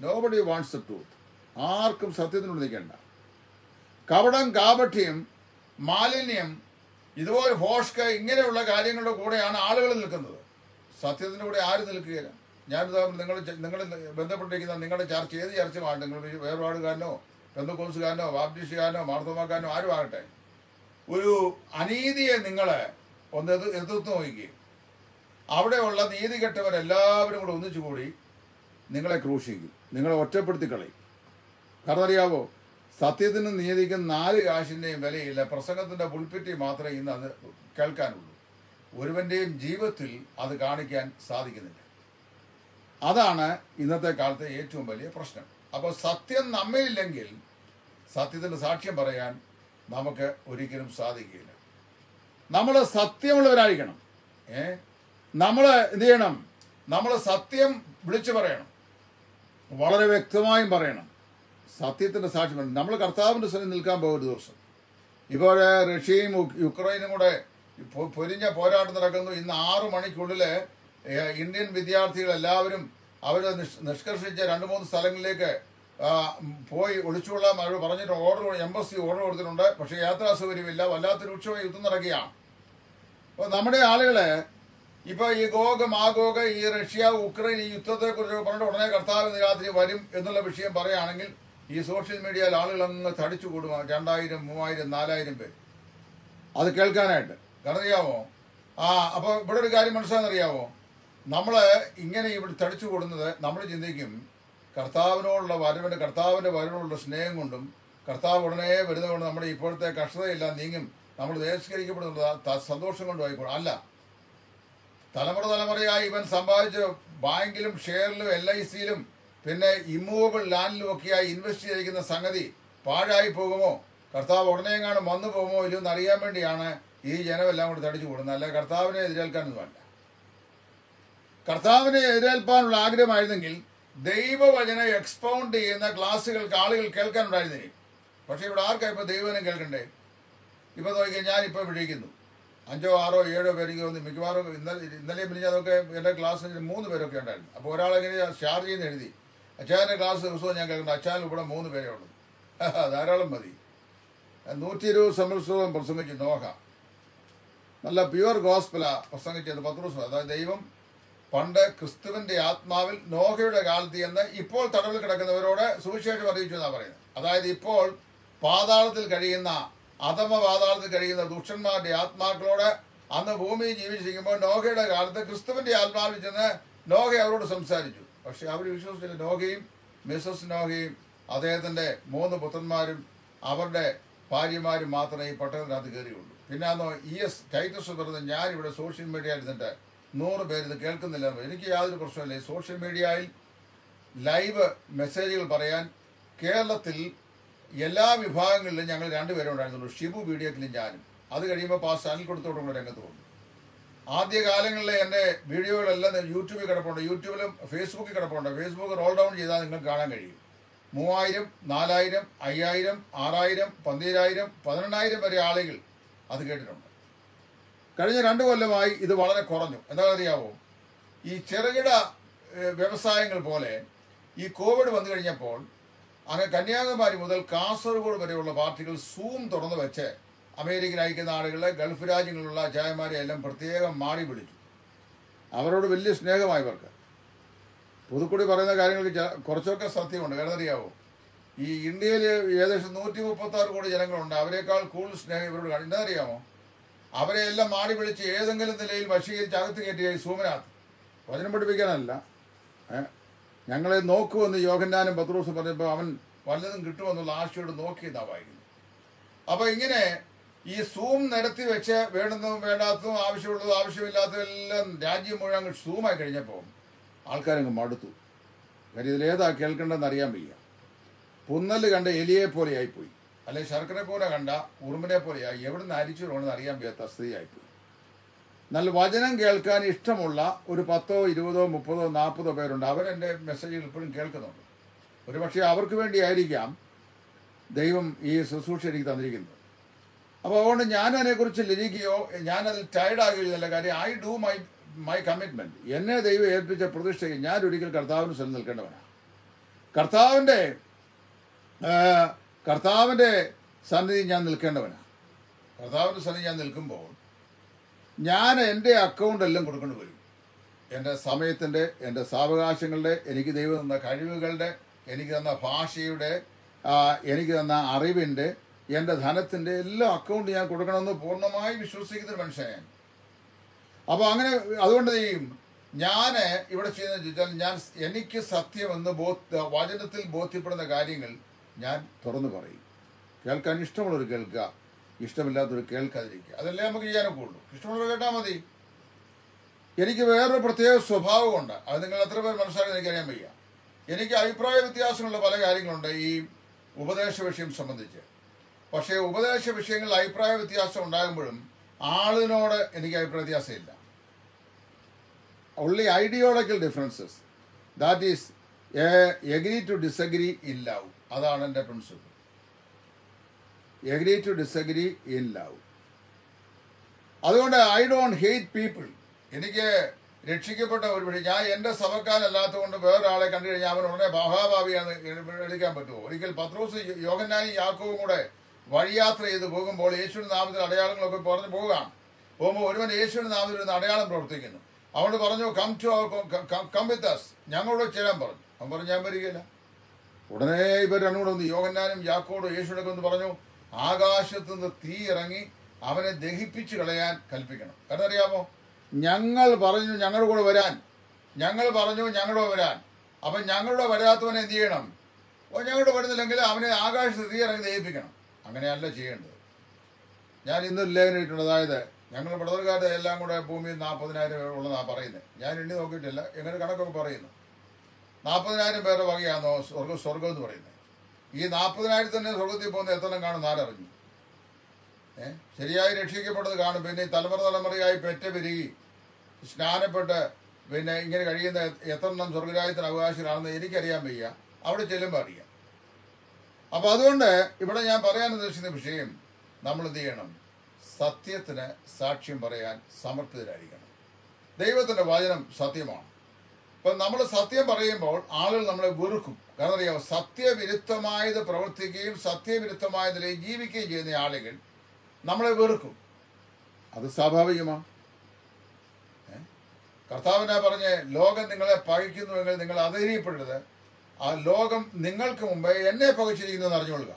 നോബഡി വാണ്ട്സ് ദ ട്രൂത്ത് ആർക്കും സത്യത്തിനോട് നിൽക്കേണ്ട. കപടം കാപഠ്യം മാലിന്യം ഇതുപോലെ ഹോഷ്ക ഇങ്ങനെയുള്ള കാര്യങ്ങളുടെ കൂടെയാണ് ആളുകൾ നിൽക്കുന്നത്. സത്യത്തിന്റെ കൂടെ ആര് നിൽക്കുകയില്ല? ഞാൻ നിങ്ങൾ നിങ്ങൾ ബന്ധപ്പെട്ടിരിക്കുന്ന നിങ്ങളുടെ ചർച്ച ഏത് ചർച്ചമാണ് നിങ്ങൾ വേർപാടുകാരനോ പെന്തക്കോസുകാരനോ ബാപ്റ്റിസ്റ്റുകാരനോ മാർത്തോമാക്കാരനോ ആരും ആകട്ടെ. ഒരു അനീതിയെ നിങ്ങളെ ഒന്ന് എതിർ എതിർത്ത് നോക്കുകയും അവിടെയുള്ള നീതി കെട്ടവരെല്ലാവരും കൂടെ ഒന്നിച്ചു കൂടി നിങ്ങളെ ക്രൂശിക്കും. നിങ്ങളെ ഒറ്റപ്പെടുത്തി കളയും. കാരണം അറിയാവോ സത്യത്തിനും നീതിക്കും നാല് കാശിന്റെയും വിലയില്ല. പ്രസംഗത്തിന്റെ പുൽപ്പറ്റി മാത്രമേ ഇന്ന് അത് കേൾക്കാനുള്ളൂ. ഒരുവന്റെയും ജീവിതത്തിൽ അത് കാണിക്കാൻ സാധിക്കുന്നില്ല. അതാണ് ഇന്നത്തെ കാലത്തെ ഏറ്റവും വലിയ പ്രശ്നം. അപ്പോൾ സത്യം നമ്മിലില്ലെങ്കിൽ സത്യത്തിന്റെ സാക്ഷ്യം പറയാൻ നമുക്ക് ഒരിക്കലും സാധിക്കില്ല നമ്മൾ സത്യമുള്ളവരായിരിക്കണം. ഏ? നമ്മൾ എന്ത് ചെയ്യണം? നമ്മൾ സത്യം വിളിച്ചു പറയണം. വളരെ വ്യക്തമായും പറയണം. സത്യത്തിന്റെ സാക്ഷ്യം നമ്മൾ കർത്താവിന്റെ സ്ഥലം നിൽക്കാൻ പോകും ഒരു ദിവസം. ഇപ്പോൾ റഷ്യയും യുക്രൈനും കൂടെ പൊരിഞ്ഞ പോരാട്ടം നടക്കുന്നു. ഇന്ന് ആറു മണിക്കുള്ളിൽ ഇന്ത്യൻ വിദ്യാർത്ഥികൾ എല്ലാവരും അവർ നിഷ്കർഷിച്ച രണ്ട് മൂന്ന് സ്ഥലങ്ങളിലേക്ക് പോയി ഒളിച്ചുകൊള്ളാൻ അവർ പറഞ്ഞിട്ട് ഓർഡർ എംബസി ഓർഡർ കൊടുത്തിട്ടുണ്ട്. പക്ഷേ യാത്രാ സൗകര്യമില്ല. വല്ലാത്ത രൂക്ഷമായ യുദ്ധം നടക്കുകയാണ്. അപ്പോൾ നമ്മുടെ ആളുകളെ ഇപ്പൊ ഈ ഗോഗ് മാഗോഗ് ഈ റഷ്യ ഉക്രൈൻ ഈ യുദ്ധത്തെ കുറിച്ച് പറഞ്ഞിട്ട് ഉടനെ കർത്താവ് രാത്രി വരും എന്നുള്ള വിഷയം പറയുകയാണെങ്കിൽ ഈ സോഷ്യൽ മീഡിയയിൽ ആളുകൾ അങ്ങ് തടിച്ചു കൂടുക രണ്ടായിരം മൂവായിരം നാലായിരം പേര്. അത് കേൾക്കാനായിട്ട്. കാരണം അറിയാമോ ആ അപ്പോൾ ഇവിടെ ഒരു കാര്യം മനസ്സിലാണെന്നറിയാമോ നമ്മൾ ഇങ്ങനെ ഇവിടെ തടിച്ചു കൂടുന്നത് നമ്മൾ ചിന്തിക്കും കർത്താവിനോടുള്ള വരവിന്റെ കർത്താവിന്റെ വരവിനുള്ള സ്നേഹം കൊണ്ടും കർത്താവ് ഉടനെ വരുന്നതുകൊണ്ട് നമ്മുടെ ഇപ്പോഴത്തെ കഷ്ടതയെല്ലാം നീങ്ങും. നമ്മൾ ദേശീകരിക്കപ്പെടുന്നത് സന്തോഷം കൊണ്ടും ആയിക്കോളും. അല്ല. തലമുറ തലമുറയായി ഇവൻ സമ്പാദിച്ച് ബാങ്കിലും ഷെയറിലും എൽ ഐ സിയിലും പിന്നെ ഇമ്മൂവബിൾ ലാൻഡിലും ഒക്കെയായി ഇൻവെസ്റ്റ് ചെയ്തിരിക്കുന്ന സംഗതി പാഴായി പോകുമോ? കർത്താവ് ഉടനെ എങ്ങാനും വന്നു പോകുമോ ഇല്ലയോ അറിയാൻ വേണ്ടിയാണ് ഈ ജനമെല്ലാം കൂടി തടിച്ചു കൂടുന്നത് അല്ല കർത്താവിനെ എതിരേൽക്കാനൊന്നുമല്ല കർത്താവിനെ എതിരേൽപ്പാനുള്ള ആഗ്രഹമായിരുന്നെങ്കിൽ ദൈവവചനം എക്സ്പൗണ്ട് ചെയ്യുന്ന ക്ലാസ്സുകൾക്ക് ആളുകൾ കേൾക്കാനുണ്ടായിരുന്നേ പക്ഷെ ഇവിടെ ആർക്കാണ് ഇപ്പോൾ ദൈവവചനം കേൾക്കണ്ടേ? ഇപ്പോൾ നോക്കിയാൽ ഞാനിപ്പോൾ വിളിക്കുന്നു അഞ്ചോ ആറോ ഏഴോ പേരെങ്കിൽ ഒന്ന് മിക്കവാറും ഇന്നലെ ഇന്നലെ മിനിഞ്ഞതൊക്കെ എന്റെ ക്ലാസ്സിൽ മൂന്ന് പേരൊക്കെ ഉണ്ടായിരുന്നു. അപ്പോൾ ഒരാളെങ്ങനെ ചാർജ് ചെയ്യുന്ന എഴുതി. അച്ചായന്റെ ക്ലാസ് ദിവസവും ഞാൻ കേൾക്കുന്നത് അച്ചായൻ ഇവിടെ മൂന്ന് പേരേ ഉള്ളൂ. ധാരാളം മതി. നൂറ്റി ഇരുപത് സംവത്സരം പ്രസംഗിച്ചു നോഹ നല്ല പ്യുവർ ഗോസ്പല പ്രസംഗിച്ചത് പത്ത് ദിവസം അതായത് ദൈവം പണ്ട് ക്രിസ്തുവിന്റെ ആത്മാവിൽ നോഹയുടെ കാലത്ത് എന്ന് ഇപ്പോൾ തടവിൽ കിടക്കുന്നവരോട് സുവിശേഷം അറിയിച്ചു എന്നാണ് പറയുന്നത്. അതായത് ഇപ്പോൾ പാതാളത്തിൽ കഴിയുന്ന അധമ പാതാളത്തിൽ കഴിയുന്ന ദുഷ്ടന്മാരുടെ ആത്മാക്കളോട് അന്ന് ഭൂമിയിൽ ജീവിച്ചിരിക്കുമ്പോൾ നോഹയുടെ കാലത്ത് ക്രിസ്തുവിന്റെ ആത്മാവിൽ ചെന്ന് നോഹ അവരോട് സംസാരിച്ചു. പക്ഷെ അവർ വിശ്വസിച്ചില്ല. നോഹയും മിസസ് നോഹയും അദ്ദേഹത്തിന്റെ മൂന്ന് പുത്രന്മാരും അവരുടെ ഭാര്യമാരും മാത്രമേ ഈ പട്ടണത്തിനകത്ത് കയറിയുള്ളൂ. പിന്നെ അന്ന് ഇ എസ് ടൈറ്റസ് പറഞ്ഞ് ഞാൻ ഇവിടെ സോഷ്യൽ മീഡിയ ഇരുന്നിട്ട് നൂറ് പേര് ഇത് കേൾക്കുന്നില്ല. എനിക്ക് യാതൊരു പ്രശ്നമില്ല സോഷ്യൽ മീഡിയയിൽ ലൈവ് മെസ്സേജുകൾ പറയാൻ കേരളത്തിൽ എല്ലാ വിഭാഗങ്ങളിലും ഞങ്ങൾ രണ്ടുപേരും ഉണ്ടായിരുന്നുള്ളൂ. ഷിബു വീഡിയോക്കിലും ഞാനും. അത് കഴിയുമ്പോൾ പാസ് ചാനൽ കൊടുത്തോടും കൂടെ രംഗത്ത് വന്നു ആദ്യ കാലങ്ങളിലെ എന്റെ വീഡിയോകളെല്ലാം യൂട്യൂബിൽ കിടപ്പുണ്ട്. യൂട്യൂബിലും ഫേസ്ബുക്കിൽ കിടപ്പുണ്ട്. ഫേസ്ബുക്ക് റോൾ ഡൗൺ ചെയ്താൽ നിങ്ങൾക്ക് കാണാൻ കഴിയും. മൂവായിരം നാലായിരം അയ്യായിരം ആറായിരം പന്തീരായിരം പതിനെണ്ണായിരം വരെ ആളുകൾ അത് കേട്ടിട്ടുണ്ട്. കഴിഞ്ഞ രണ്ട് കൊല്ലമായി ഇത് വളരെ കുറഞ്ഞു. എന്താ അറിയാവോ? ഈ ചെറുകിട വ്യവസായങ്ങൾ പോലെ ഈ കോവിഡ് വന്നു കഴിഞ്ഞപ്പോൾ അങ്ങ് കന്യാകുമാരി മുതൽ കാസർഗോഡ് വരെയുള്ള പാർട്ടികൾ സൂം തുറന്നു വെച്ച് അമേരിക്കൻ അയക്കുന്ന ഗൾഫ് രാജ്യങ്ങളിലുള്ള അച്ചായന്മാരെ എല്ലാം പ്രത്യേകം മാറി വിളിച്ചു. അവരോട് വലിയ സ്നേഹമായി ഇവർക്ക്. പുതുക്കുടി പറയുന്ന കാര്യങ്ങൾക്ക് കുറച്ചൊക്കെ സത്യമുണ്ട്. അറിയാവോ? ഈ ഇന്ത്യയിൽ ഏകദേശം നൂറ്റി മുപ്പത്തി ആറ് കോടി ജനങ്ങളുണ്ട്. അവരെക്കാൾ കൂടുതൽ സ്നേഹം ഇവരോട് അറിയാമോ? അവരെ എല്ലാം മാടി വിളിച്ച് ഏതെങ്കിലും നിലയിൽ വശീകരിച്ച് അകത്ത് കയറ്റിയ സോമനാഥ്. വചനം പഠിപ്പിക്കാനല്ല? ഞങ്ങളെ നോക്കുമെന്ന് യോഹന്നാനും പത്രോസും പറഞ്ഞപ്പോൾ അവൻ വല്ലതും കിട്ടുമെന്നുള്ള ആശയോട് നോക്കിയതാ വായിക്കുന്നത്. അപ്പോൾ ഇങ്ങനെ ഈ സൂം നിരത്തി വെച്ച് വേണ്ടുന്നതും വേണ്ടാത്തതും ആവശ്യമുള്ളതും ആവശ്യമില്ലാത്തതും എല്ലാം രാജ്യം മുഴുവൻ സൂമായി കഴിഞ്ഞപ്പോൾ ആൾക്കാരങ്ങ് മടുത്തു. കാര്യം ഇതിലേതാ കേൾക്കേണ്ടതെന്ന് അറിയാൻ വയ്യ. പുന്നൽ കണ്ട എലിയെ പോലെ ആയിപ്പോയി. അല്ലെ ശർക്കരെ പോലെ കണ്ട ഉറുമ്പിനെ പോലെയായി എവിടുന്ന് അരിച്ചു വേണമെന്ന് അറിയാൻ വയ്യാത്ത സ്ഥിതിയായിപ്പോയി എന്നാൽ വചനം കേൾക്കാൻ ഇഷ്ടമുള്ള ഒരു പത്തോ ഇരുപതോ മുപ്പതോ നാൽപ്പതോ പേരുണ്ട്. അവരെന്റെ മെസ്സേജുകൾ ഇപ്പോഴും കേൾക്കുന്നുണ്ട്. ഒരുപക്ഷെ അവർക്ക് വേണ്ടിയായിരിക്കാം ദൈവം ഈ ശുശ്രൂഷ എനിക്ക് തന്നിരിക്കുന്നത്. അപ്പോൾ അതുകൊണ്ട് ഞാൻ അതിനെക്കുറിച്ച് ലഭിക്കുകയോ ഞാനതിൽ ടയർഡാകുകയോ ഇല്ല കാര്യം I do my my commitment എന്നെ ദൈവം ഏൽപ്പിച്ച പ്രതിഷ്ഠയ്ക്ക് ഞാൻ ഒരിക്കൽ കർത്താവിന് സ്വന്തം നിൽക്കേണ്ടവനാണ് കർത്താവിന്റെ കർത്താവിന്റെ സന്നിധി ഞാൻ നിൽക്കേണ്ടവനാണ് കർത്താവിന്റെ സന്നിധി ഞാൻ നിൽക്കുമ്പോൾ ഞാൻ എന്റെ അക്കൗണ്ട് എല്ലാം കൊടുക്കേണ്ടി വരും. എന്റെ സമയത്തിന്റെ എന്റെ സാവകാശങ്ങളുടെ എനിക്ക് ദൈവം തന്ന കഴിവുകളുടെ എനിക്ക് തന്ന ഭാഷയുടെ എനിക്ക് തന്ന അറിവിന്റെ എന്റെ ധനത്തിന്റെ എല്ലാ അക്കൗണ്ട് ഞാൻ കൊടുക്കണമെന്ന് പൂർണമായി വിശ്വസിക്കുന്ന മനുഷ്യൻ അപ്പോൾ അങ്ങനെ അതുകൊണ്ട് ചെയ്യും? ഞാൻ ഇവിടെ ചെയ്യുന്ന ചോദിച്ചാൽ ഞാൻ എനിക്ക് സത്യമെന്ന് ബോധ വചനത്തിൽ ബോധ്യപ്പെടുന്ന കാര്യങ്ങൾ ഞാൻ തുറന്നു പറയും. കേൾക്കാൻ ഇഷ്ടമുള്ളവർ കേൾക്കുക ഇഷ്ടമില്ലാത്തവർ കേൾക്കാതിരിക്കുക. അതല്ലേ നമുക്ക് ചെയ്യാനൊക്കെ ഉള്ളൂ ഇഷ്ടമുള്ളവർ കേട്ടാൽ മതി. എനിക്ക് വേറൊരു പ്രത്യേക സ്വഭാവമുണ്ട് അത് നിങ്ങൾ എത്ര പേർ മനസ്സിലാക്കി എനിക്കറിയാൻ വയ്യ. എനിക്ക് അഭിപ്രായ വ്യത്യാസമുള്ള പല കാര്യങ്ങളുണ്ട് ഈ ഉപദേശ വിഷയം സംബന്ധിച്ച്. പക്ഷേ ഉപദേശ വിഷയങ്ങളിൽ അഭിപ്രായ വ്യത്യാസം ഉണ്ടാകുമ്പോഴും ആളിനോട് എനിക്ക് അഭിപ്രായ വ്യത്യാസമില്ല only ideological differences. That is, uh, agree to disagree in. അതാണ് എന്റെ principle agree to disagree in love അതുകൊണ്ട് ഐ ഡോണ്ട് ഹെയ്റ്റ് പീപ്പിൾ എനിക്ക് രക്ഷിക്കപ്പെട്ട ഒരു പക്ഷേ ഞാൻ എന്റെ സഭക്കാരല്ലാത്തതുകൊണ്ട് വേറൊരാളെ കണ്ടു കഴിഞ്ഞാൽ അവൻ ഉടനെ മഹാഭാവിയാണ് എടുക്കാൻ പറ്റുമോ? ഒരിക്കൽ പത്രോസ് യോഗനാനും യാക്കോവും കൂടെ വഴിയാത്ര ചെയ്ത് പോകുമ്പോൾ യേശുവിന്റെ നാമത്തിൽ അടയാളങ്ങളൊക്കെ പറഞ്ഞു പോവുകയാണ്. പോകുമ്പോൾ ഒരുവൻ യേശുവിന്റെ നാമത്തിൽ ഒരു അടയാളം പ്രവർത്തിക്കുന്നു. അവനോട് പറഞ്ഞു come to come with us ഞങ്ങളോട് ചേരാൻ പറഞ്ഞു. അവൻ പറഞ്ഞു ഞാൻ വരികയില്ല ഉടനെ ഇവർ രണ്ടും കൂടെ ഒന്ന് യോഗന്നാനും യാക്കോടും യേശുടൊക്കെ ഒന്ന് പറഞ്ഞു ആകാശത്ത് നിന്ന് തീ ഇറങ്ങി അവനെ ദഹിപ്പിച്ച് കളയാൻ കൽപ്പിക്കണം. കാരണം അറിയാമോ ഞങ്ങൾ പറഞ്ഞു ഞങ്ങളുടെ കൂടെ വരാൻ ഞങ്ങൾ പറഞ്ഞു ഞങ്ങളുടെ വരാൻ. അപ്പം ഞങ്ങളുടെ വരാത്തവനെ എന്ത് ചെയ്യണം? ഓ ഞങ്ങളുടെ വരുന്നില്ലെങ്കിൽ അവനെ ആകാശത്ത് തീ ഇറങ്ങി ദഹിപ്പിക്കണം. അങ്ങനെയല്ല ചെയ്യേണ്ടത്. ഞാൻ ഇന്ന് ലേഖനയിട്ടുണ്ട് അതായത് ഞങ്ങൾ ബ്രദർകാരുടെ എല്ലാം കൂടെ ഭൂമിയിൽ നാൽപ്പതിനായിരം ഉള്ളതാണ് പറയുന്നത്. ഞാൻ എണ്ണി നോക്കിയിട്ടില്ല. എങ്ങനെ കണക്കൊക്കെ പറയുന്നു? നാൽപ്പതിനായിരം പേരുടെ വകയാണോ സ്വർഗം സ്വർഗം എന്ന് പറയുന്നത്? ഈ നാൽപ്പതിനായിരത്തി തന്നെ സ്വർഗത്തിൽ പോകുന്ന എത്ര കാണും? ആരറിഞ്ഞു ശരിയായി രക്ഷിക്കപ്പെട്ടത് കാണും. പിന്നെ തലമുറ തലമുറയായി പെറ്റ പെരുകി സ്നാനപ്പെട്ട് പിന്നെ ഇങ്ങനെ കഴിയുന്ന എത്ര എണ്ണം സ്വർഗരാജ്യത്തിന് അവകാശികളാണെന്ന് എനിക്കറിയാൻ വയ്യ. അവിടെ ചെല്ലുമ്പോൾ അറിയാം. അപ്പോൾ അതുകൊണ്ട് ഇവിടെ ഞാൻ പറയാൻ ഉദ്ദേശിക്കുന്ന വിഷയം നമ്മൾ എന്ത് ചെയ്യണം? സത്യത്തിന് സാക്ഷ്യം പറയാൻ സമർപ്പിതരായിരിക്കണം ദൈവത്തിന്റെ വചനം സത്യമാണ്. ഇപ്പം നമ്മൾ സത്യം പറയുമ്പോൾ ആളുകൾ നമ്മളെ വെറുക്കും. കാരണം അറിയാമോ സത്യവിരുദ്ധമായത് പ്രവർത്തിക്കുകയും സത്യവിരുദ്ധമായതിലെ ജീവിക്കുകയും ചെയ്യുന്ന ആളുകൾ നമ്മളെ വെറുക്കും. അത് സ്വാഭാവികമാണ്? കർത്താവിനെ പറഞ്ഞ് ലോകം നിങ്ങളെ പകയ്ക്കുന്നുവെങ്കിൽ നിങ്ങൾ അധൈര്യപ്പെടരുത്. ആ ലോകം നിങ്ങൾക്ക് മുമ്പേ എന്നെ പകച്ചിരിക്കുന്നു അറിഞ്ഞുകൊള്ളുക.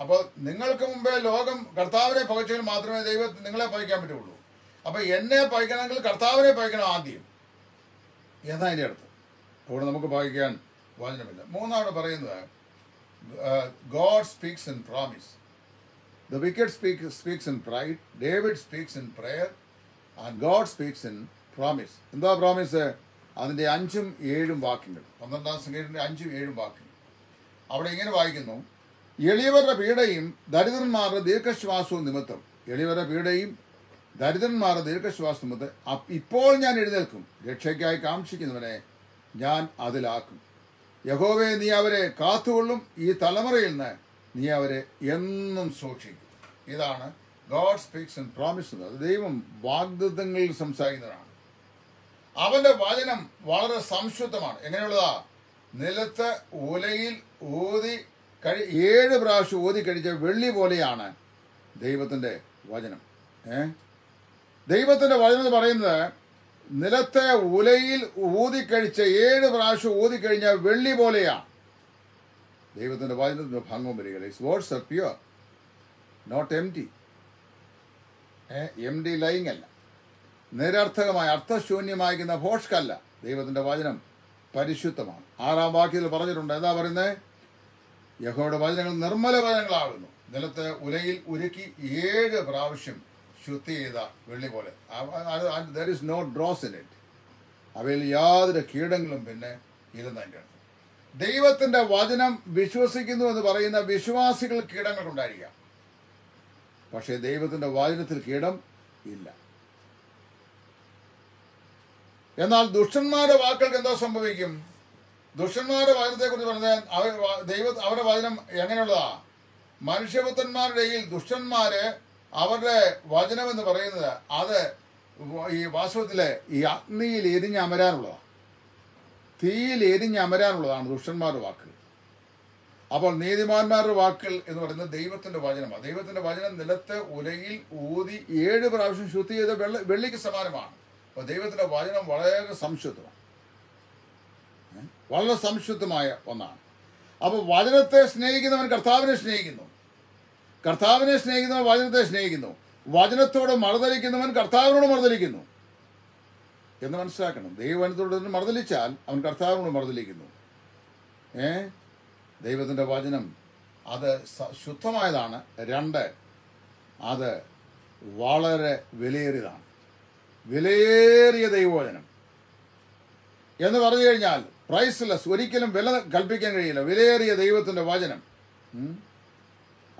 അപ്പോൾ നിങ്ങൾക്ക് മുമ്പേ ലോകം കർത്താവിനെ പകച്ചെങ്കിൽ മാത്രമേ ദൈവം നിങ്ങളെ പകയ്ക്കാൻ പറ്റുള്ളൂ. അപ്പോൾ എന്നെ പകയ്ക്കണമെങ്കിൽ കർത്താവിനെ പകയ്ക്കണം ആദ്യം. എന്നാ അർത്ഥം? അവിടെ നമുക്ക് വായിക്കാൻ വചനമില്ല മൂന്നാമത് പറയുന്നത് God speaks in promise the wicked speak speaks in pride David speaks in prayer and God speaks in promise എന്താ പ്രോമിസ് അതിന്റെ അഞ്ചും ഏഴും വാക്യങ്ങൾ. പന്ത്രണ്ടാം സംഗീതത്തിന്റെ അഞ്ചും ഏഴും വാക്യങ്ങൾ. അവിടെ ഇങ്ങനെ വായിക്കുന്നു എളിയവരുടെ പീഡയും ദരിദ്രന്മാരുടെ ദീർഘശ്വാസവും നിമിത്തം. എളിയവരുടെ പീഡയും ദരിദ്രന്മാരുടെ ദീർഘശ്വാസം മുതൽ ഇപ്പോൾ ഞാൻ എഴുന്നേൽക്കും. രക്ഷയ്ക്കായി കാക്ഷിക്കുന്നവനെ ഞാൻ അതിലാക്കും. യഹോവെ നീ അവരെ കാത്തുകൊള്ളും. ഈ തലമുറയിൽ നിന്ന് നീ അവരെ എന്നും സൂക്ഷിക്കും. ഇതാണ് ഗോഡ് സ്പീക്സ് ആൻഡ് പ്രോമിസ് ദൈവം വാഗ്ദത്തങ്ങളിൽ സംസാരിക്കുന്നതാണ് അവന്റെ വചനം വളരെ സംശുദ്ധമാണ്. എങ്ങനെയുള്ളതാ? നിലത്ത് ഉലയിൽ ഊതി കഴി ഏഴ് പ്രാവശ്യം ഊതി കഴിച്ച വെള്ളി പോലെയാണ് ദൈവത്തിന്റെ വചനം. ഏ? ദൈവത്തിന്റെ വചനം പറയുന്നത് നിലത്തെ ഉലയിൽ ഊതിക്കഴിച്ച ഏഴ് പ്രാവശ്യം ഊതിക്കഴിഞ്ഞ വെള്ളി പോലെയാ. ദൈവത്തിന്റെ വചനത്തിന് ഭംഗം വരിക. Its words are pure not empty and lying അല്ല. നിരർത്ഥകമായ അർത്ഥശൂന്യമായിരിക്കുന്ന ഭോഷ്കല്ല ദൈവത്തിന്റെ വചനം പരിശുദ്ധമാണ്. ആറാം വാക്യത്തിൽ പറഞ്ഞിട്ടുണ്ട്. എന്താ പറയുന്നത് യഹോയുടെ വചനങ്ങൾ നിർമ്മല വചനങ്ങളാകുന്നു. നിലത്തെ ഉലയിൽ ഉരുക്കി ഏഴ് പ്രാവശ്യം ശുദ്ധി ചെയ്ത വെള്ളി പോലെ. There is no dross in it അവയിൽ യാതൊരു കീടങ്ങളും പിന്നെ ഇരുന്നതിന്റെ അടുത്ത് ദൈവത്തിന്റെ വചനം വിശ്വസിക്കുന്നു എന്ന് പറയുന്ന വിശ്വാസികൾ കീടങ്ങൾ ഉണ്ടായിരിക്കാം. പക്ഷേ ദൈവത്തിന്റെ വചനത്തിൽ കീടം ഇല്ല. എന്നാൽ ദുഷ്ടന്മാരുടെ വാക്കുകൾക്ക് എന്തോ സംഭവിക്കും? ദുഷ്ടന്മാരുടെ വചനത്തെ കുറിച്ച് പറഞ്ഞാൽ അവർ ദൈവ അവരുടെ വചനം എങ്ങനെയുള്ളതാ? മനുഷ്യപുത്രന്മാരുടെ ദുഷ്ടന്മാര് അവരുടെ വചനം എന്ന് പറയുന്നത് അത് ഈ വാസ്തവത്തിലെ ഈ അഗ്നിയിൽ എരിഞ്ഞ് അമരാനുള്ളതാണ് തീയിൽ എരിഞ്ഞ് അമരാനുള്ളതാണ് ദുഷ്ടന്മാരുടെ വാക്കുകൾ അപ്പോൾ നീതിമാന്മാരുടെ വാക്കുകൾ എന്ന് പറയുന്നത് ദൈവത്തിന്റെ വചനമാണ്. ദൈവത്തിന്റെ വചനം നിലത്ത് ഉലയിൽ ഊതി ഏഴ് പ്രാവശ്യം ശുദ്ധി ചെയ്ത വെള്ള വെള്ളിക്ക് സമാനമാണ്. അപ്പോൾ ദൈവത്തിന്റെ വചനം വളരെ സംശുദ്ധമാണ്? വളരെ സംശുദ്ധമായ ഒന്നാണ്. അപ്പോൾ വചനത്തെ സ്നേഹിക്കുന്നവൻ കർത്താവിനെ സ്നേഹിക്കുന്നു. കർത്താവിനെ സ്നേഹിക്കുന്നവൻ വചനത്തെ സ്നേഹിക്കുന്നു. വചനത്തോട് മറുതലിക്കുന്നവൻ കർത്താവിനോട് മറുതലിക്കുന്നു. എന്ന് മനസ്സിലാക്കണം. ദൈവവചനത്തോട് മറുതലിച്ചാൽ അവൻ കർത്താവിനോട് മറുതലിക്കുന്നു. ഏ? ദൈവത്തിന്റെ വചനം അത് ശുദ്ധമായതാണ്. രണ്ട് അത് വളരെ വിലയേറിയതാണ്. വിലയേറിയ ദൈവവചനം. എന്ന് പറഞ്ഞു കഴിഞ്ഞാൽ പ്രൈസ്ലെസ് ഒരിക്കലും വില കൽപ്പിക്കാൻ കഴിയില്ല. വിലയേറിയ ദൈവത്തിന്റെ വചനം.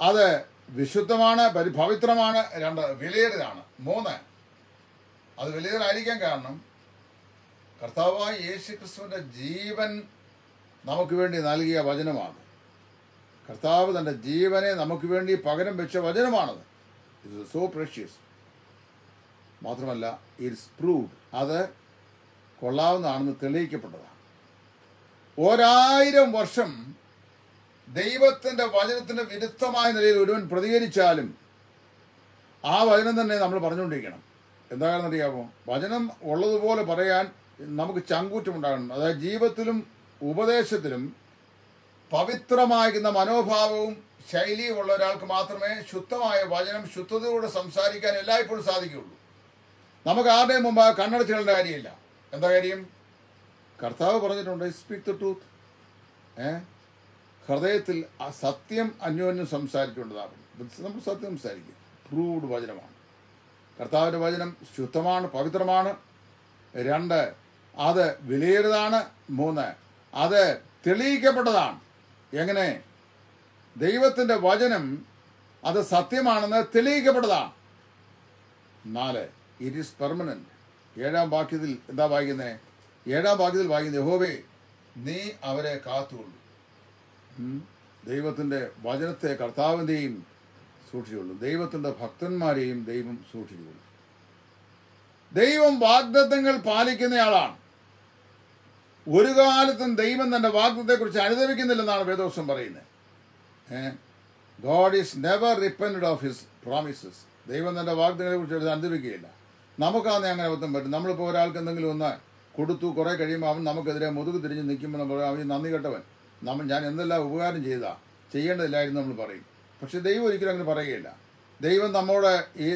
അത് വിശുദ്ധമാണ് പരിപവിത്രമാണ് രണ്ട് വിലയേറിയതാണ്. മൂന്ന് അത് വിലയേറായിരിക്കാൻ കാരണം കർത്താവായ യേശു ക്രിസ്തുവിന്റെ ജീവൻ നമുക്ക് വേണ്ടി നൽകിയ വചനമാണ്. കർത്താവ് തന്റെ ജീവനെ നമുക്ക് വേണ്ടി പകരം വെച്ച വചനമാണത്. ഇത് സോ പ്രഷ്യസ് മാത്രമല്ല ഇറ്റ്സ് പ്രൂവ്ഡ് അത് കൊള്ളാവുന്നതാണെന്ന് തെളിയിക്കപ്പെട്ടതാണ്. ഒരായിരം വർഷം ദൈവത്തിന്റെ വചനത്തിന് വിരുദ്ധമായ നിലയിൽ ഒരുവൻ പ്രതികരിച്ചാലും ആ വചനം തന്നെ നമ്മൾ പറഞ്ഞുകൊണ്ടിരിക്കണം. എന്താ കാരണം അറിയാമോ വചനം ഉള്ളതുപോലെ പറയാൻ നമുക്ക് ചങ്കൂറ്റമുണ്ടാകണം. അതായത് ജീവിതത്തിലും ഉപദേശത്തിലും പവിത്രമായിരിക്കുന്ന മനോഭാവവും ശൈലിയും ഉള്ള ഒരാൾക്ക് മാത്രമേ ശുദ്ധമായ വചനം ശുദ്ധതയോടെ സംസാരിക്കാൻ എല്ലായ്പ്പോഴും സാധിക്കുകയുള്ളൂ. നമുക്ക് ആരുടെയും മുമ്പ് കണ്ണടച്ചുകളുടെ കാര്യമില്ല. എന്താ കാര്യം? കർത്താവ് പറഞ്ഞിട്ടുണ്ട് സ്പീക്ക് ദ ട്രൂത്ത് ഏ? ഹൃദയത്തിൽ ആ സത്യം അന്യോന്യം സംസാരിക്കേണ്ടതാകുന്നു നമ്മൾ സത്യം സംസാരിക്കും. പ്രൂവ്ഡ് വചനമാണ്. കർത്താവിന്റെ വചനം ശുദ്ധമാണ് പവിത്രമാണ്. രണ്ട് അത് വിലയേറിയതാണ്. മൂന്ന് അത് തെളിയിക്കപ്പെട്ടതാണ്. എങ്ങനെ? ദൈവത്തിന്റെ വചനം അത് സത്യമാണെന്ന് തെളിയിക്കപ്പെട്ടതാണ്. നാല് ഇറ്റ് ഈസ് പെർമനന്റ് ഏഴാം വാക്യത്തിൽ എന്താ വായിക്കുന്നത് ഏഴാം വാക്യത്തിൽ വായിക്കുന്നത് യഹോവേ നീ അവരെ കാത്തുകൊള്ളു. ദൈവത്തിന്റെ വചനത്തെ കർത്താവിന്റെയും സൂക്ഷിച്ചുകൊള്ളു. ദൈവത്തിന്റെ ഭക്തന്മാരെയും ദൈവം സൂക്ഷിച്ചുകൊള്ളു. ദൈവം വാഗ്ദത്തങ്ങൾ പാലിക്കുന്നയാളാണ് ഒരു കാലത്തും ദൈവം തന്റെ വാഗ്ദത്തെക്കുറിച്ച് അനുദവിക്കുന്നില്ലെന്നാണ് വേദോസം പറയുന്നത്. God is never repent of his promises ദൈവം തന്റെ വാഗ്ദങ്ങളെ കുറിച്ച് അനുദവിക്കുകയില്ല. നമുക്കാന്നെ അങ്ങനെ അബദ്ധം പറ്റും. നമ്മളിപ്പോൾ ഒരാൾക്ക് എന്തെങ്കിലും ഒന്ന് കൊടുത്തു കുറേ കഴിയുമ്പോൾ അവൻ നമുക്കെതിരെ മുതുക് തിരിഞ്ഞ് നിൽക്കുമ്പോൾ നമ്മൾ അവൻ നന്ദി കെട്ടവൻ. നമ്മൾ ഞാൻ എന്തെല്ലാം ഉപകാരം ചെയ്താ ചെയ്യേണ്ടതില്ലായിരുന്നു നമ്മൾ പറയും. പക്ഷെ ദൈവം ഒരിക്കലും അങ്ങനെ പറയുകയില്ല. ദൈവം നമ്മോട് ഈ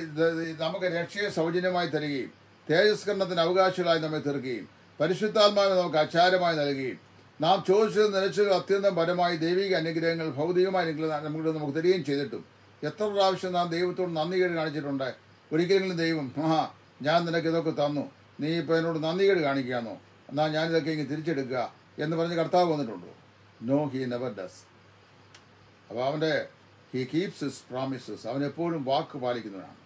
നമുക്ക് രക്ഷയെ സൗജന്യമായി തരികയും തേജസ്കരണത്തിന് അവകാശികളായി നമ്മെ തീർക്കുകയും പരിശുദ്ധാത്മാവിനെ നമുക്ക് അച്ചാരമായി നൽകുകയും നാം ചോദിച്ചത് നിലച്ചത് അത്യന്തം പരമായി ദൈവിക അനുഗ്രഹങ്ങൾ ഭൗതികമായ അനുഗ്രഹം നമുക്ക് നമുക്ക് തരികയും ചെയ്തിട്ടും എത്ര പ്രാവശ്യം നാം ദൈവത്തോട് നന്ദി കേട് കാണിച്ചിട്ടുണ്ട് ഒരിക്കലെങ്കിലും ദൈവം ആ ഞാൻ നിനക്ക് ഇതൊക്കെ തന്നു നീ ഇപ്പോൾ എന്നോട് നന്ദി കേട് കാണിക്കുകയാണോ എന്നാൽ ഞാനിതൊക്കെ ഇങ്ങനെ തിരിച്ചെടുക്കുക എന്ന് പറഞ്ഞ് കർത്താവ് വന്നിട്ടുണ്ടോ. നോ ഹീ നെവർ ഡസ് അപ്പോൾ അവന്റെ ഹി കീപ്സ് ഹിസ് പ്രോമിസസ് അവൻ എപ്പോഴും വാക്ക് പാലിക്കുന്നവനാണ്.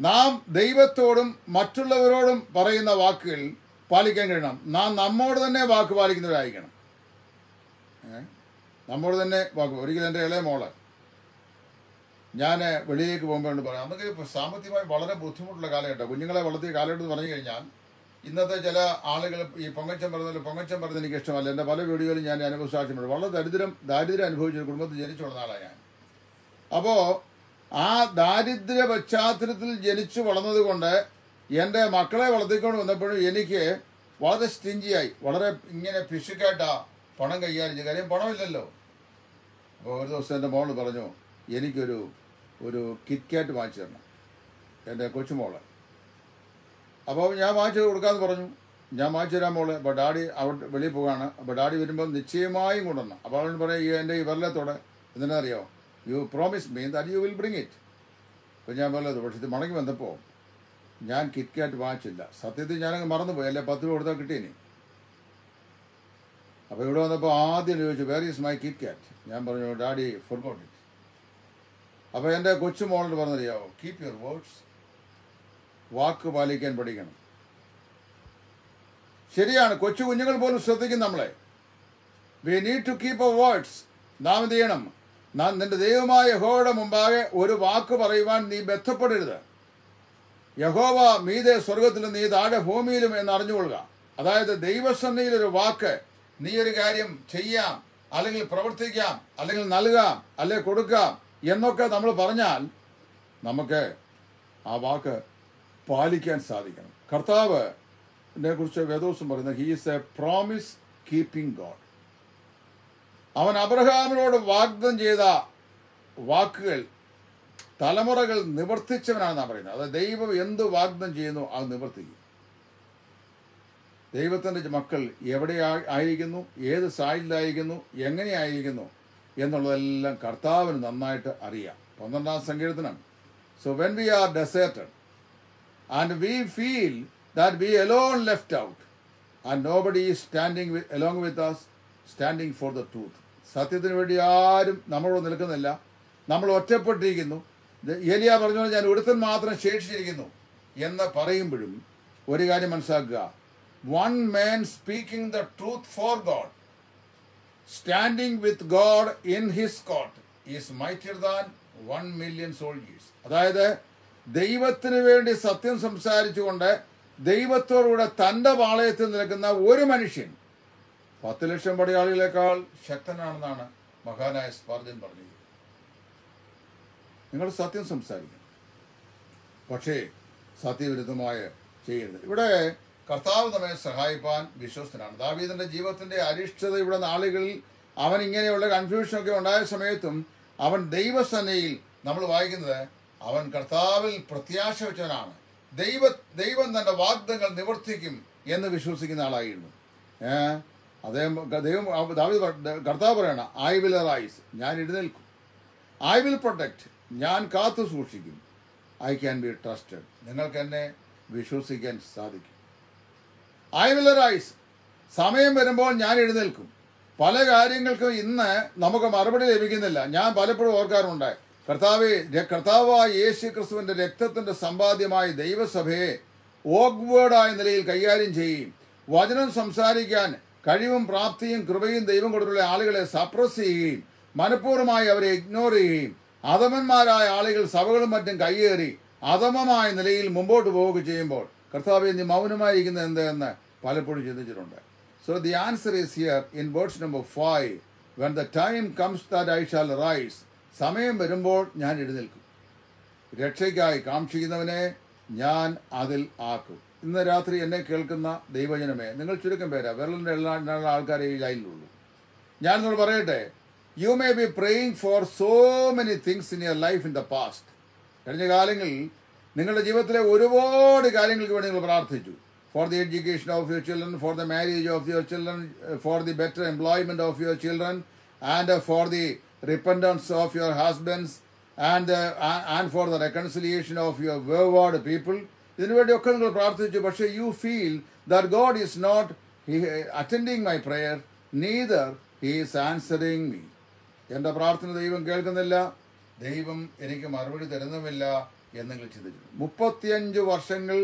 നാം ദൈവത്തോടും മറ്റുള്ളവരോടും പറയുന്ന വാക്കുകൾ പാലിക്കാൻ കഴിയണം. നാം നമ്മോട് തന്നെ വാക്ക് പാലിക്കുന്നവരായിരിക്കണം? നമ്മോട് തന്നെ വാക്ക് ഒരിക്കലും എന്റെ ഇളയ മോളെ ഞാൻ വെളിയിലേക്ക് പോകുമ്പോൾ പറയാം ഇപ്പൊ സാമ്പത്തികമായി വളരെ ബുദ്ധിമുട്ടുള്ള കാലഘട്ടം കുഞ്ഞുങ്ങളെ വളർത്തിയ കാലഘട്ടം എന്ന് പറഞ്ഞു കഴിഞ്ഞാൽ ഇന്നത്തെ ചില ആളുകൾ ഈ പൊങ്ങച്ചം പറഞ്ഞാൽ പൊങ്ങച്ചം പറഞ്ഞത് എനിക്ക് ഇഷ്ടമല്ല. എന്റെ പല വീഡിയോയിലും ഞാൻ അനുഭവ സാക്ഷ്യമുണ്ട് വളരെ ദരിദ്രം ദാരിദ്ര്യം അനുഭവിച്ച ഒരു കുടുംബത്തിൽ ജനിച്ചു വളർന്ന ആളാണ് ഞാൻ. അപ്പോൾ ആ ദാരിദ്ര്യ പശ്ചാത്തലത്തിൽ ജനിച്ചു വളർന്നത് കൊണ്ട് എന്റെ മക്കളെ വളർത്തിക്കൊണ്ട് വന്നപ്പോഴും എനിക്ക് വളരെ സ്റ്റിഞ്ചിയായി വളരെ ഇങ്ങനെ പിശുക്കായിട്ടാ പണം കൈകാര്യം ചെയ്ത് കാര്യം പണമില്ലല്ലോ. അപ്പോൾ ഒരു ദിവസം എന്റെ മോൾ പറഞ്ഞു എനിക്കൊരു ഒരു കിറ്റ്കാറ്റ് വാങ്ങിച്ചു തരണം. എന്റെ കൊച്ചുമോൾ. അപ്പോൾ ഞാൻ വാങ്ങിച്ചു കൊടുക്കാമെന്ന് പറഞ്ഞു. ഞാൻ വാങ്ങിച്ചു തരാൻ പോളെ അപ്പോൾ ഡാഡി അവിടെ വെളിയിൽ പോവാണ് അപ്പോൾ ഡാഡി വരുമ്പോൾ നിശ്ചയമായും കൊണ്ടുവന്നു. അപ്പോൾ അവൻ പറയും ഈ എന്റെ ഈ വിരലത്തോടെ എന്തിനറിയോ you promise mean that you will bring it അപ്പോൾ ഞാൻ പറഞ്ഞത് പക്ഷേ ഇത് മടങ്ങി വന്നപ്പോൾ ഞാൻ കിറ്റ്കാറ്റ് വാങ്ങിച്ചില്ല. സത്യത്തിൽ ഞാനങ്ങ് മറന്നുപോയി. അല്ലെ പത്ത് രൂപ കൊടുത്താൽ കിട്ടിയേനെ. അപ്പോൾ ഇവിടെ വന്നപ്പോൾ ആദ്യം ചോദിച്ചു വേർ ഈസ് മൈ കിറ്റ് കാറ്റ് ഞാൻ പറഞ്ഞു ഡാഡി ഫുട്ബോൾ ഇറ്റ് അപ്പോൾ എന്റെ കൊച്ചു മോളോട് പറഞ്ഞറിയാവോ? കീപ് യുവർ വേർഡ്സ് വാക്ക് പാലിക്കാൻ പഠിക്കണം. ശരിയാണ് കൊച്ചു കുഞ്ഞുങ്ങൾ പോലും ശ്രദ്ധിക്കും നമ്മളെ. We need to keep a words നാം എന്ത് ചെയ്യണം? നിന്റെ ദൈവമായ യഹോയുടെ മുമ്പാകെ ഒരു വാക്ക് പറയുവാൻ നീ ബന്ധപ്പെടരുത്. യഹോവ മീതെ സ്വർഗത്തിലും നീ താഴെ ഭൂമിയിലും എന്ന് അറിഞ്ഞുകൊള്ളുക. അതായത് ദൈവസന്നയിൽ ഒരു വാക്ക് നീ ഒരു കാര്യം ചെയ്യാം അല്ലെങ്കിൽ പ്രവർത്തിക്കാം അല്ലെങ്കിൽ നൽകാം അല്ലെങ്കിൽ കൊടുക്കാം എന്നൊക്കെ നമ്മൾ പറഞ്ഞാൽ നമുക്ക് ആ വാക്ക് പാലിക്കാൻ സാധിക്കണം. കർത്താവ് കുറിച്ച് വേദോസം പറയുന്നത് he's a promise keeping God അവൻ അബ്രഹാമിനോട് വാഗ്ദം ചെയ്ത വാക്കുകൾ തലമുറകൾ നിവർത്തിച്ചവനാണെന്നാണ് പറയുന്നത്. അതായത് ദൈവം എന്ത് വാഗ്ദം ചെയ്യുന്നു അത് നിവർത്തിക്കും. ദൈവത്തിന്റെ മക്കൾ എവിടെ ആയിരിക്കുന്നു? ഏത് സാഹചര്യത്തിലായിരിക്കുന്നു? എങ്ങനെയായിരിക്കുന്നു എന്നുള്ളതെല്ലാം കർത്താവിന് നന്നായിട്ട് അറിയാം. പന്ത്രണ്ടാം സങ്കീർത്തനം. So when we are deserted and we feel that we alone left out. And nobody is standing with, along with us standing for the truth. സത്യത്തിന് വേണ്ടി ആരും നമ്മളോട് നിൽക്കുന്നില്ല. നമ്മൾ ഒറ്റപ്പെട്ടിരിക്കുന്നു. ഏലിയ പറഞ്ഞു ഞാൻ ഒരുത്തൻ മാത്രം ശേഷിച്ചിരിക്കുന്നു എന്ന് പറയുമ്പോഴും ഒരു കാര്യം മനസ്സിലാക്കുക. One man speaking the truth for God standing with God in his court is mightier than one million soldiers അതായത് ദൈവത്തിന് വേണ്ടി സത്യം സംസാരിച്ചുകൊണ്ട് ദൈവത്തോടുകൂടെ തന്റെ പാളയത്തിൽ നിൽക്കുന്ന ഒരു മനുഷ്യൻ പത്ത് ലക്ഷം പടയാളികളെക്കാൾ ശക്തനാണെന്നാണ് മഹാനായ സ്പർജൻ പറഞ്ഞത്. നിങ്ങൾ സത്യം സംസാരിക്കണം. പക്ഷേ സത്യവിരുദ്ധമായ ചെയ്യരുത്. ഇവിടെ കർത്താവ് നമ്മെ സഹായിപ്പാൻ വിശ്വസ്തനാണ്. ദാവീദിന്റെ ജീവിതത്തിന്റെ ഇവിടെ നാളുകളിൽ അവൻ ഇങ്ങനെയുള്ള കൺഫ്യൂഷനൊക്കെ ഉണ്ടായ സമയത്തും അവൻ ദൈവസന്നയിൽ നമ്മൾ വായിക്കുന്നത് അവൻ കർത്താവിൽ പ്രത്യാശ വെച്ചവനാണ് ദൈവ ദൈവം തന്റെ വാഗ്ദങ്ങൾ നിവർത്തിക്കും എന്ന് വിശ്വസിക്കുന്ന ആളായിരുന്നു. ഏ? അദ്ദേഹം ദൈവം ദാവിദ് കർത്താവ് പറയണ ഐ വിൽ അറൈസ് ഞാൻ എഴുന്നേൽക്കും. ഐ വിൽ പ്രൊട്ടക്റ്റ് ഞാൻ കാത്തു സൂക്ഷിക്കും. ഐ ക്യാൻ ബി ട്രസ്റ്റഡ് നിങ്ങൾക്ക് എന്നെ വിശ്വസിക്കാൻ സാധിക്കും. ഐ വിൽ അറൈസ് സമയം വരുമ്പോൾ ഞാൻ എഴുന്നേൽക്കും. പല കാര്യങ്ങൾക്കും ഇന്ന് നമുക്ക് മറുപടി ലഭിക്കുന്നില്ല. ഞാൻ പലപ്പോഴും ഓർക്കാറുണ്ട് കർത്താവെ കർത്താവായ യേശു ക്രിസ്തുവിന്റെ രക്തത്തിന്റെ സമ്പാദ്യമായ ദൈവസഭയെ ഓഗ്വേർഡായ നിലയിൽ കൈകാര്യം ചെയ്യുകയും വചനം സംസാരിക്കാൻ കഴിവും പ്രാപ്തിയും കൃപയും ദൈവം കൊടുത്തുള്ള ആളുകളെ സപ്രസ് ചെയ്യുകയും മനഃപൂർവമായി അവരെ ഇഗ്നോർ ചെയ്യുകയും അധമന്മാരായ ആളുകൾ സഭകളും മറ്റും കയ്യേറി അധമമായ നിലയിൽ മുമ്പോട്ട് പോവുക ചെയ്യുമ്പോൾ കർത്താവ് നീ മൗനമായിരിക്കുന്നത് എന്താണെന്ന് പലപ്പോഴും ചിന്തിച്ചിട്ടുണ്ട്. So the answer is here in words number five when the time comes that I shall rise സമയം വരുമ്പോൾ ഞാൻ എഴുന്നേൽക്കും. രക്ഷയ്ക്കായി കാക്ഷിക്കുന്നവനെ ഞാൻ അതിൽ ആക്കും. ഇന്ന് രാത്രി എന്നെ കേൾക്കുന്ന ദൈവജനമേ നിങ്ങൾ ചുരുക്കം പേരാ വിരലിന്റെ എല്ലാ ആൾക്കാരെ ഈ ലൈനിലുള്ളൂ ഞാൻ നിങ്ങൾ പറയട്ടെ you may be praying for so many things in your life in the past കഴിഞ്ഞ കാലങ്ങളിൽ നിങ്ങളുടെ ജീവിതത്തിലെ ഒരുപാട് കാര്യങ്ങൾക്ക് വേണ്ടി നിങ്ങൾ പ്രാർത്ഥിച്ചു. For the education of your children for the marriage of your children for the better employment of your children and for the repentance of your husbands and and for the reconciliation of your wayward people ഇതിനുവേണ്ടിയൊക്കെ നിങ്ങൾ പ്രാർത്ഥിച്ചു. പക്ഷേ you feel that God is not attending my prayer neither is answering me എന്റെ പ്രാർത്ഥന ദൈവം കേൾക്കുന്നില്ല. ദൈവം എനിക്ക് മറുപടി തരുന്നുമില്ല എന്ന് നിങ്ങൾ ചിന്തിച്ചു മുപ്പത്തിയഞ്ച് വർഷങ്ങൾ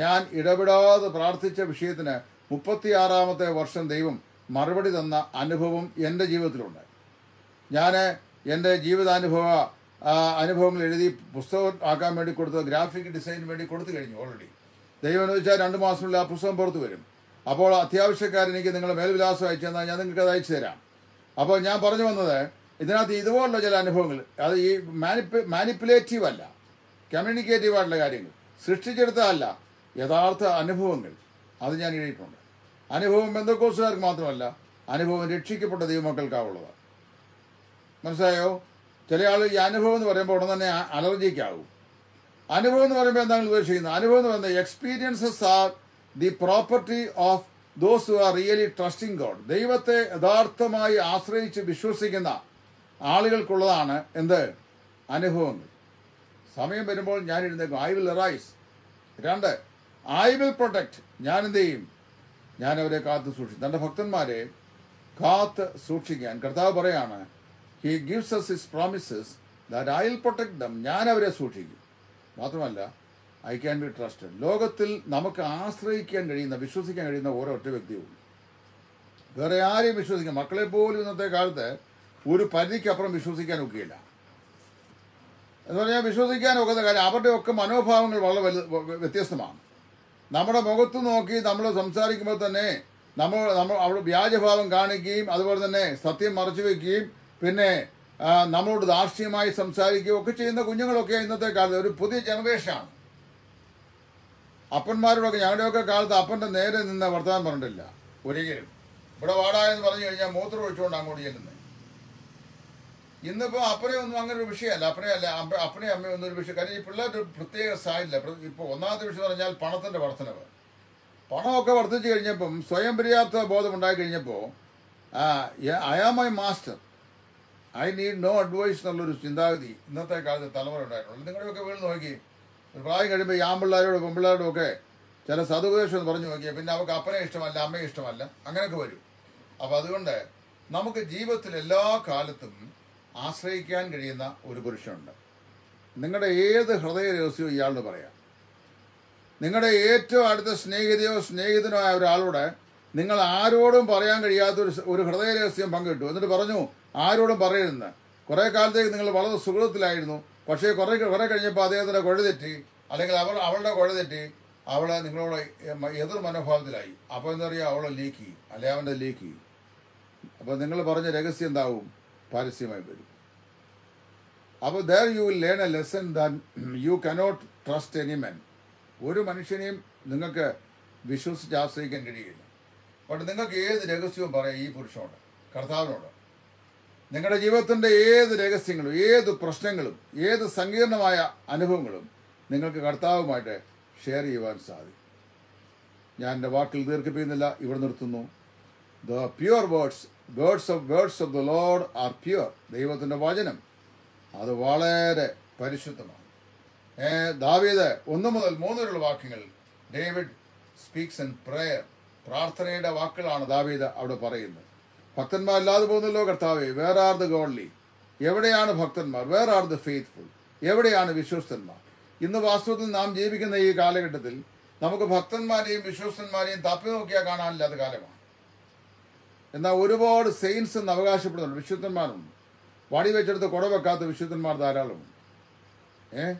ഞാൻ ഇടപെടാതെ പ്രാർത്ഥിച്ച വിഷയത്തിന് മുപ്പത്തിയാറാമത്തെ വർഷം ദൈവം മറുപടി തന്ന അനുഭവം എന്റെ ജീവിതത്തിലുണ്ട്. ഞാൻ എന്റെ ജീവിതാനുഭവ അനുഭവങ്ങൾ എഴുതി പുസ്തകം ആക്കാൻ വേണ്ടി കൊടുത്ത് ഗ്രാഫിക് ഡിസൈൻ വേണ്ടി കൊടുത്തു കഴിഞ്ഞു ഓൾറെഡി ദൈവം എന്ന് വെച്ചാൽ രണ്ട് മാസത്തിനുള്ളിൽ ആ പുസ്തകം പുറത്തു വരും. അപ്പോൾ അത്യാവശ്യക്കാരൻ എനിക്ക് നിങ്ങൾ മേൽവിലാസം അയച്ചു തന്നാൽ ഞാൻ നിങ്ങൾക്ക് അത് അയച്ചു തരാം. അപ്പോൾ ഞാൻ പറഞ്ഞു വന്നത് ഇതിനകത്ത് ഇതുപോലുള്ള ചില അനുഭവങ്ങൾ അത് ഈ മാനിപ്പ് മാനിപ്പുലേറ്റീവ് അല്ല കമ്മ്യൂണിക്കേറ്റീവ് ആയിട്ടുള്ള കാര്യങ്ങൾ സൃഷ്ടിച്ചെടുത്തതല്ല യഥാർത്ഥ അനുഭവങ്ങൾ. അത് ഞാൻ എഴുതിയിട്ടുണ്ട്. അനുഭവം ബന്ധക്കോസുകാർക്ക് മാത്രമല്ല അനുഭവം രക്ഷിക്കപ്പെട്ട ദൈവമക്കൾക്കാവുള്ളതാണ് മനസ്സിലായോ? ചില ആൾ ഈ അനുഭവം എന്ന് പറയുമ്പോൾ ഉടൻ തന്നെ അലർജിക്കാവും. അനുഭവം എന്ന് പറയുമ്പോൾ എന്താണ് ഉദ്ദേശിക്കുന്നത് അനുഭവം എന്ന് പറയുന്നത് experiences are the property of those who are really trusting God ദൈവത്തെ യഥാർത്ഥമായി ആശ്രയിച്ച് വിശ്വസിക്കുന്ന ആളുകൾക്കുള്ളതാണ് എന്ത്? അനുഭവങ്ങൾ. സമയം വരുമ്പോൾ ഞാൻ എഴുന്നേക്കും ഐ വിൽ റൈസ് രണ്ട് ഐ വിൽ പ്രൊട്ടക്ട് ഞാൻ എന്ത് ചെയ്യും? ഞാൻ അവരെ കാത്തു സൂക്ഷിക്കും. തന്റെ ഭക്തന്മാരെ കാത്ത് സൂക്ഷിക്കാൻ. കർത്താവ് പറയാണ് he gives us his promises that I will protect them ഞാൻ അവരെ സൂക്ഷിക്കും. മാത്രമല്ല ഐ ക്യാൻ ബി ട്രസ്റ്റഡ് ലോകത്തിൽ നമുക്ക് ആശ്രയിക്കാൻ കഴിയുന്ന വിശ്വസിക്കാൻ കഴിയുന്ന ഓരോ ഒറ്റ വ്യക്തിയുള്ളൂ വേറെ ആരെയും വിശ്വസിക്കാം മക്കളെ പോലും ഇന്നത്തെ കാലത്ത് ഒരു പരിധിക്കപ്പുറം വിശ്വസിക്കാൻ ഒക്കെയില്ല. എന്ന് പറഞ്ഞാൽ വിശ്വസിക്കാൻ ഒക്കുന്ന കാര്യം അവരുടെ ഒക്കെ മനോഭാവങ്ങൾ വളരെ വലു വ്യത്യസ്തമാണ്. നമ്മുടെ മുഖത്ത് നോക്കി നമ്മൾ സംസാരിക്കുമ്പോൾ തന്നെ നമ്മൾ നമ്മൾ അവിടെ വ്യാജഭാവം കാണിക്കുകയും അതുപോലെ തന്നെ സത്യം മറച്ചു വയ്ക്കുകയും പിന്നെ നമ്മളോട് ദാർഷ്ട്യമായി സംസാരിക്കുകയും ഒക്കെ ചെയ്യുന്ന കുഞ്ഞുങ്ങളൊക്കെ ഇന്നത്തെ കാലത്ത് ഒരു പുതിയ ജനറേഷനാണ്. അപ്പന്മാരോടൊക്കെ ഞങ്ങളുടെയൊക്കെ കാലത്ത് അപ്പന്റെ നേരെ നിന്ന് വർത്തമാനം പറഞ്ഞിട്ടില്ല. ഒരിക്കലും. ഇവിടെ വാടാ എന്ന് പറഞ്ഞു കഴിഞ്ഞാൽ മൂത്രം ഒഴിച്ചുകൊണ്ട് അങ്ങോട്ട് ചെല്ലുന്നത് ഇന്നിപ്പോൾ അപ്പനെ ഒന്നും അങ്ങനെ ഒരു വിഷയമല്ല. അപ്പനെ അല്ല അപ്പ- അപ്പനെ അമ്മയും ഒന്നും ഒരു വിഷയം. കാര്യം ഈ പിള്ളേരുടെ പ്രത്യേക സ്റ്റൈലില്ല ഇപ്പോൾ ഒന്നാമത്തെ വിഷയം പറഞ്ഞാൽ പണത്തിന്റെ വർധനവ് പണമൊക്കെ വർദ്ധിച്ചു കഴിഞ്ഞപ്പം സ്വയം പര്യാപ്ത ബോധം ഉണ്ടായി കഴിഞ്ഞപ്പോൾ I am my master I need no advice എന്നുള്ളൊരു ചിന്താഗതി ഇന്നത്തെ കാലത്ത് തലമുറ ഉണ്ടായിട്ടുള്ളത് നിങ്ങളുടെയൊക്കെ വീട് നോക്കി. ഒരു പ്രായം കഴിയുമ്പോൾ ആമ്പിള്ളാരോടും പെമ്പിള്ളാരോടും ഒക്കെ ചില സതുപദേശം എന്ന് പറഞ്ഞു നോക്കിയാൽ പിന്നെ അവർക്ക് അപ്പനെ ഇഷ്ടമല്ല അമ്മയെ ഇഷ്ടമല്ല അങ്ങനെയൊക്കെ വരും. അപ്പോൾ അതുകൊണ്ട് നമുക്ക് ജീവിതത്തിൽ എല്ലാ കാലത്തും ആശ്രയിക്കാൻ കഴിയുന്ന ഒരു പുരുഷനുണ്ട്. നിങ്ങളുടെ ഏത് ഹൃദയ രഹസ്യവും ഇയാളോട് പറയാം. നിങ്ങളുടെ ഏറ്റവും അടുത്ത സ്നേഹിതയോ സ്നേഹിതനോ ആയ ഒരാളോട് നിങ്ങൾ ആരോടും പറയാൻ കഴിയാത്ത ഒരു ഒരു ഹൃദയ രഹസ്യം പങ്കിട്ടു. എന്നിട്ട് പറഞ്ഞു ആരോടും പറയരുതെന്ന്. കുറേ കാലത്തേക്ക് നിങ്ങൾ വളരെ സുഹൃത്തിലായിരുന്നു പക്ഷേ കുറേ കുറേ കഴിഞ്ഞപ്പോൾ അദ്ദേഹത്തിന്റെ കുഴതെറ്റി അല്ലെങ്കിൽ അവൾ അവളുടെ കുഴതെറ്റി അവൾ നിങ്ങളോട് എതിർ മനോഭാവത്തിലായി. അപ്പോൾ എന്താ പറയുക? അവളെ ലീക്ക്. അല്ലെ അവന്റെ ലീക്ക്. ചെയ്യും അപ്പോൾ നിങ്ങൾ പറഞ്ഞ രഹസ്യം എന്താവും? പരസ്യമായി വരും. അപ്പോൾ there you will learn a lesson than you cannot trust any men ഒരു മനുഷ്യനെയും നിങ്ങൾക്ക് വിശ്വസിച്ച് ആശ്രയിക്കാൻ കഴിയില്ല അപ്പോൾ നിങ്ങൾക്ക് ഏത് രഹസ്യവും പറയാം? ഈ പുരുഷനോട് കർത്താവിനോട്. നിങ്ങളുടെ ജീവിതത്തിന്റെ ഏത് രഹസ്യങ്ങളും ഏത് പ്രശ്നങ്ങളും ഏത് സങ്കീർണമായ അനുഭവങ്ങളും നിങ്ങൾക്ക് കർത്താവുമായിട്ട് ഷെയർ ചെയ്യുവാൻ സാധിക്കും. ഞാൻ എന്റെ വാക്കിൽ ദീർഘിപ്പിക്കുന്നില്ല ഇവിടെ നിർത്തുന്നു. The pure words words of words of the Lord are pure ദൈവത്തിന്റെ വചനം അത് വളരെ പരിശുദ്ധമാണ്. ദാവീദ് ഒന്ന് മുതൽ മൂന്ന് വരെയുള്ള വാക്യങ്ങൾ ഡേവിഡ് സ്പീക്സ് ഇൻ പ്രേയർ. പ്രാർത്ഥനയുടെ വാക്കുകളാണ് ദാവീദ് അവിടെ പറയുന്നത്. ഭക്തന്മാരില്ലാതെ പോകുന്നല്ലോ കർത്താവേ വേർ ആർ ദ ഗോഡ്ലി എവിടെയാണ് ഭക്തന്മാർ? വേർ ആർ ദ ഫെയ്ത്ത്ഫുൾ എവിടെയാണ് വിശ്വസ്തന്മാർ? ഇന്ന് വാസ്തവത്തിൽ നാം ജീവിക്കുന്ന ഈ കാലഘട്ടത്തിൽ നമുക്ക് ഭക്തന്മാരെയും വിശ്വസ്തന്മാരെയും തപ്പി നോക്കിയാൽ കാണാനില്ലാത്ത കാലമാണ്. എന്നാൽ ഒരുപാട് സെയിൻസ് എന്ന് അവകാശപ്പെടുന്നുണ്ട് വിശുദ്ധന്മാരുണ്ട് വടി വെച്ചെടുത്ത് കുട വെക്കാത്ത വിശുദ്ധന്മാർ ധാരാളമുണ്ട്. ഏ?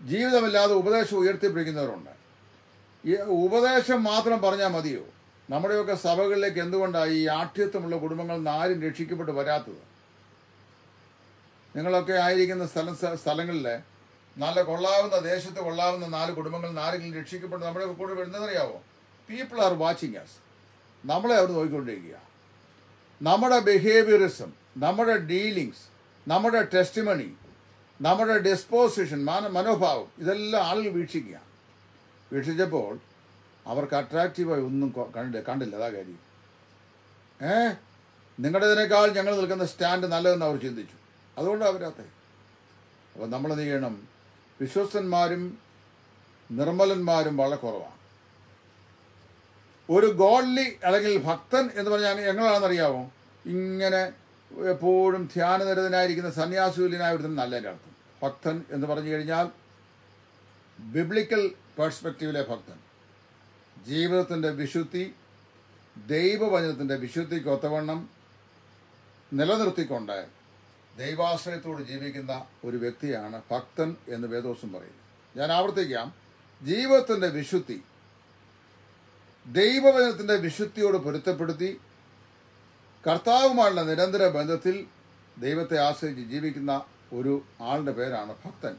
ജീവിതമില്ലാതെ ഉപദേശം ഉയർത്തിപ്പിടിക്കുന്നവരുണ്ട്. ഉപദേശം മാത്രം പറഞ്ഞാൽ മതിയോ? നമ്മുടെയൊക്കെ സഭകളിലേക്ക് എന്തുകൊണ്ടാണ് ഈ ആഠ്യത്വമുള്ള കുടുംബങ്ങളിൽ നിന്ന് ആരും രക്ഷിക്കപ്പെട്ട് വരാത്തത്? നിങ്ങളൊക്കെ ആയിരിക്കുന്ന സ്ഥല സ്ഥലങ്ങളിൽ നല്ല കൊള്ളാവുന്ന ദേശത്ത് കൊള്ളാവുന്ന നാല് കുടുംബങ്ങളിൽ നിന്ന് ആരെങ്കിലും രക്ഷിക്കപ്പെട്ട് നമ്മുടെ കൂടെ വരുന്നതറിയാവോ പീപ്പിൾ ആർ വാച്ചിങ് അസ് നമ്മളെ അവർ നോക്കിക്കൊണ്ടിരിക്കുക. നമ്മുടെ ബിഹേവിയറിസം നമ്മുടെ ഡീലിങ്സ് നമ്മുടെ ടെസ്റ്റിമണി നമ്മുടെ ഡിസ്പോസിഷൻ മാന മനോഭാവം ഇതെല്ലാം ആളുകൾ വീക്ഷിക്കുക. വീക്ഷിച്ചപ്പോൾ അവർക്ക് അട്രാക്റ്റീവായി ഒന്നും കണ്ടില്ല കണ്ടില്ല അതാ കാര്യം. ഏ? നിങ്ങളുടേതിനേക്കാൾ ഞങ്ങൾ നിൽക്കുന്ന സ്റ്റാൻഡ് നല്ലതെന്ന് അവർ ചിന്തിച്ചു. അതുകൊണ്ട് അവരാത്ത അപ്പോൾ നമ്മൾ എന്ത് ചെയ്യണം? വിശ്വസ്തന്മാരും നിർമ്മലന്മാരും വളരെ കുറവാണ്. ഒരു ഗോഡ്ലി അല്ലെങ്കിൽ ഭക്തൻ എന്ന് പറഞ്ഞാൽ എങ്ങനെയാണെന്നറിയാമോ ഇങ്ങനെ എപ്പോഴും ധ്യാനനിരതനായിരിക്കുന്ന സന്യാസുലിനായ ഒരു നല്ല എന്റെ അർത്ഥം. ഭക്തൻ എന്ന് പറഞ്ഞു കഴിഞ്ഞാൽ ബിബ്ലിക്കൽ പേഴ്സ്പെക്റ്റീവിലെ ഭക്തൻ. ജീവിതത്തിന്റെ വിശുദ്ധി ദൈവവചനത്തിന്റെ വിശുദ്ധിക്ക് ഒത്തവണ്ണം നിലനിർത്തിക്കൊണ്ട് ദൈവാശ്രയത്തോട് ജീവിക്കുന്ന ഒരു വ്യക്തിയാണ് ഭക്തൻ എന്ന് വേദോസം പറയുന്നു. ഞാൻ ആവർത്തിക്കാം. ജീവിതത്തിന്റെ വിശുദ്ധി ദൈവവചനത്തിന്റെ വിശുദ്ധിയോട് പൊരുത്തപ്പെടുത്തി കർത്താവുമായുള്ള നിരന്തര ബന്ധത്തിൽ ദൈവത്തെ ആശ്രയിച്ച് ജീവിക്കുന്ന ഒരു ആളുടെ പേരാണ് ഭക്തൻ.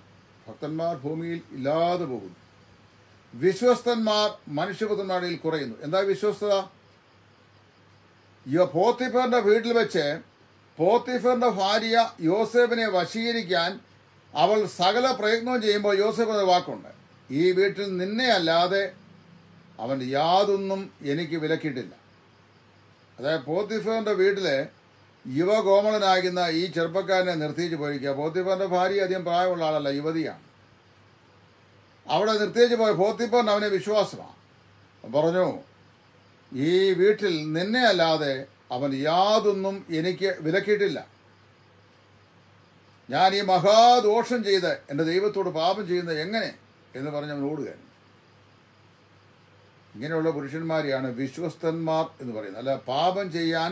ഭക്തന്മാർ ഭൂമിയിൽ ഇല്ലാതെ പോകുന്നു. വിശ്വസ്തന്മാർ മനുഷ്യപുത്രന്മാരിൽ കുറയുന്നു. എന്താ വിശ്വസ്തത? പോത്തിഫറിന്റെ വീട്ടിൽ വെച്ച് പോത്തിഫറിന്റെ ഭാര്യ യോസേഫിനെ വശീകരിക്കാൻ അവൾ സകല പ്രയത്നവും ചെയ്യുമ്പോൾ യോസേഫിന്റെ വാക്കുണ്ട്. ഈ വീട്ടിൽ നിന്നെ അല്ലാതെ അവൻ യാതൊന്നും എനിക്ക് വിലക്കിയിട്ടില്ല അതായത് പോത്തിഫറിന്റെ വീട്ടിലെ യുവകോമളനാകുന്ന ഈ ചെറുപ്പക്കാരനെ നിർത്തിച്ച് പോയിരിക്കുക. പോത്തിഫറിന്റെ ഭാര്യ അധികം പ്രായമുള്ള ആളല്ല യുവതിയാണ്. അവിടെ നിർത്തിച്ച് പോയ പോത്തിപ്പറിന് അവനെ വിശ്വാസമാണ് പറഞ്ഞു ഈ വീട്ടിൽ നിന്നെ അല്ലാതെ അവൻ യാതൊന്നും എനിക്ക് വിലക്കിയിട്ടില്ല. ഞാൻ ഈ മഹാദോഷം ചെയ്ത് എന്റെ ദൈവത്തോട് പാപം ചെയ്യുന്നത് എങ്ങനെ? എന്ന് പറഞ്ഞ് അവൻ ഓടുക ഇങ്ങനെയുള്ള പുരുഷന്മാരെയാണ് വിശ്വസ്തന്മാർ എന്ന് പറയുന്നത്. അല്ല പാപം ചെയ്യാൻ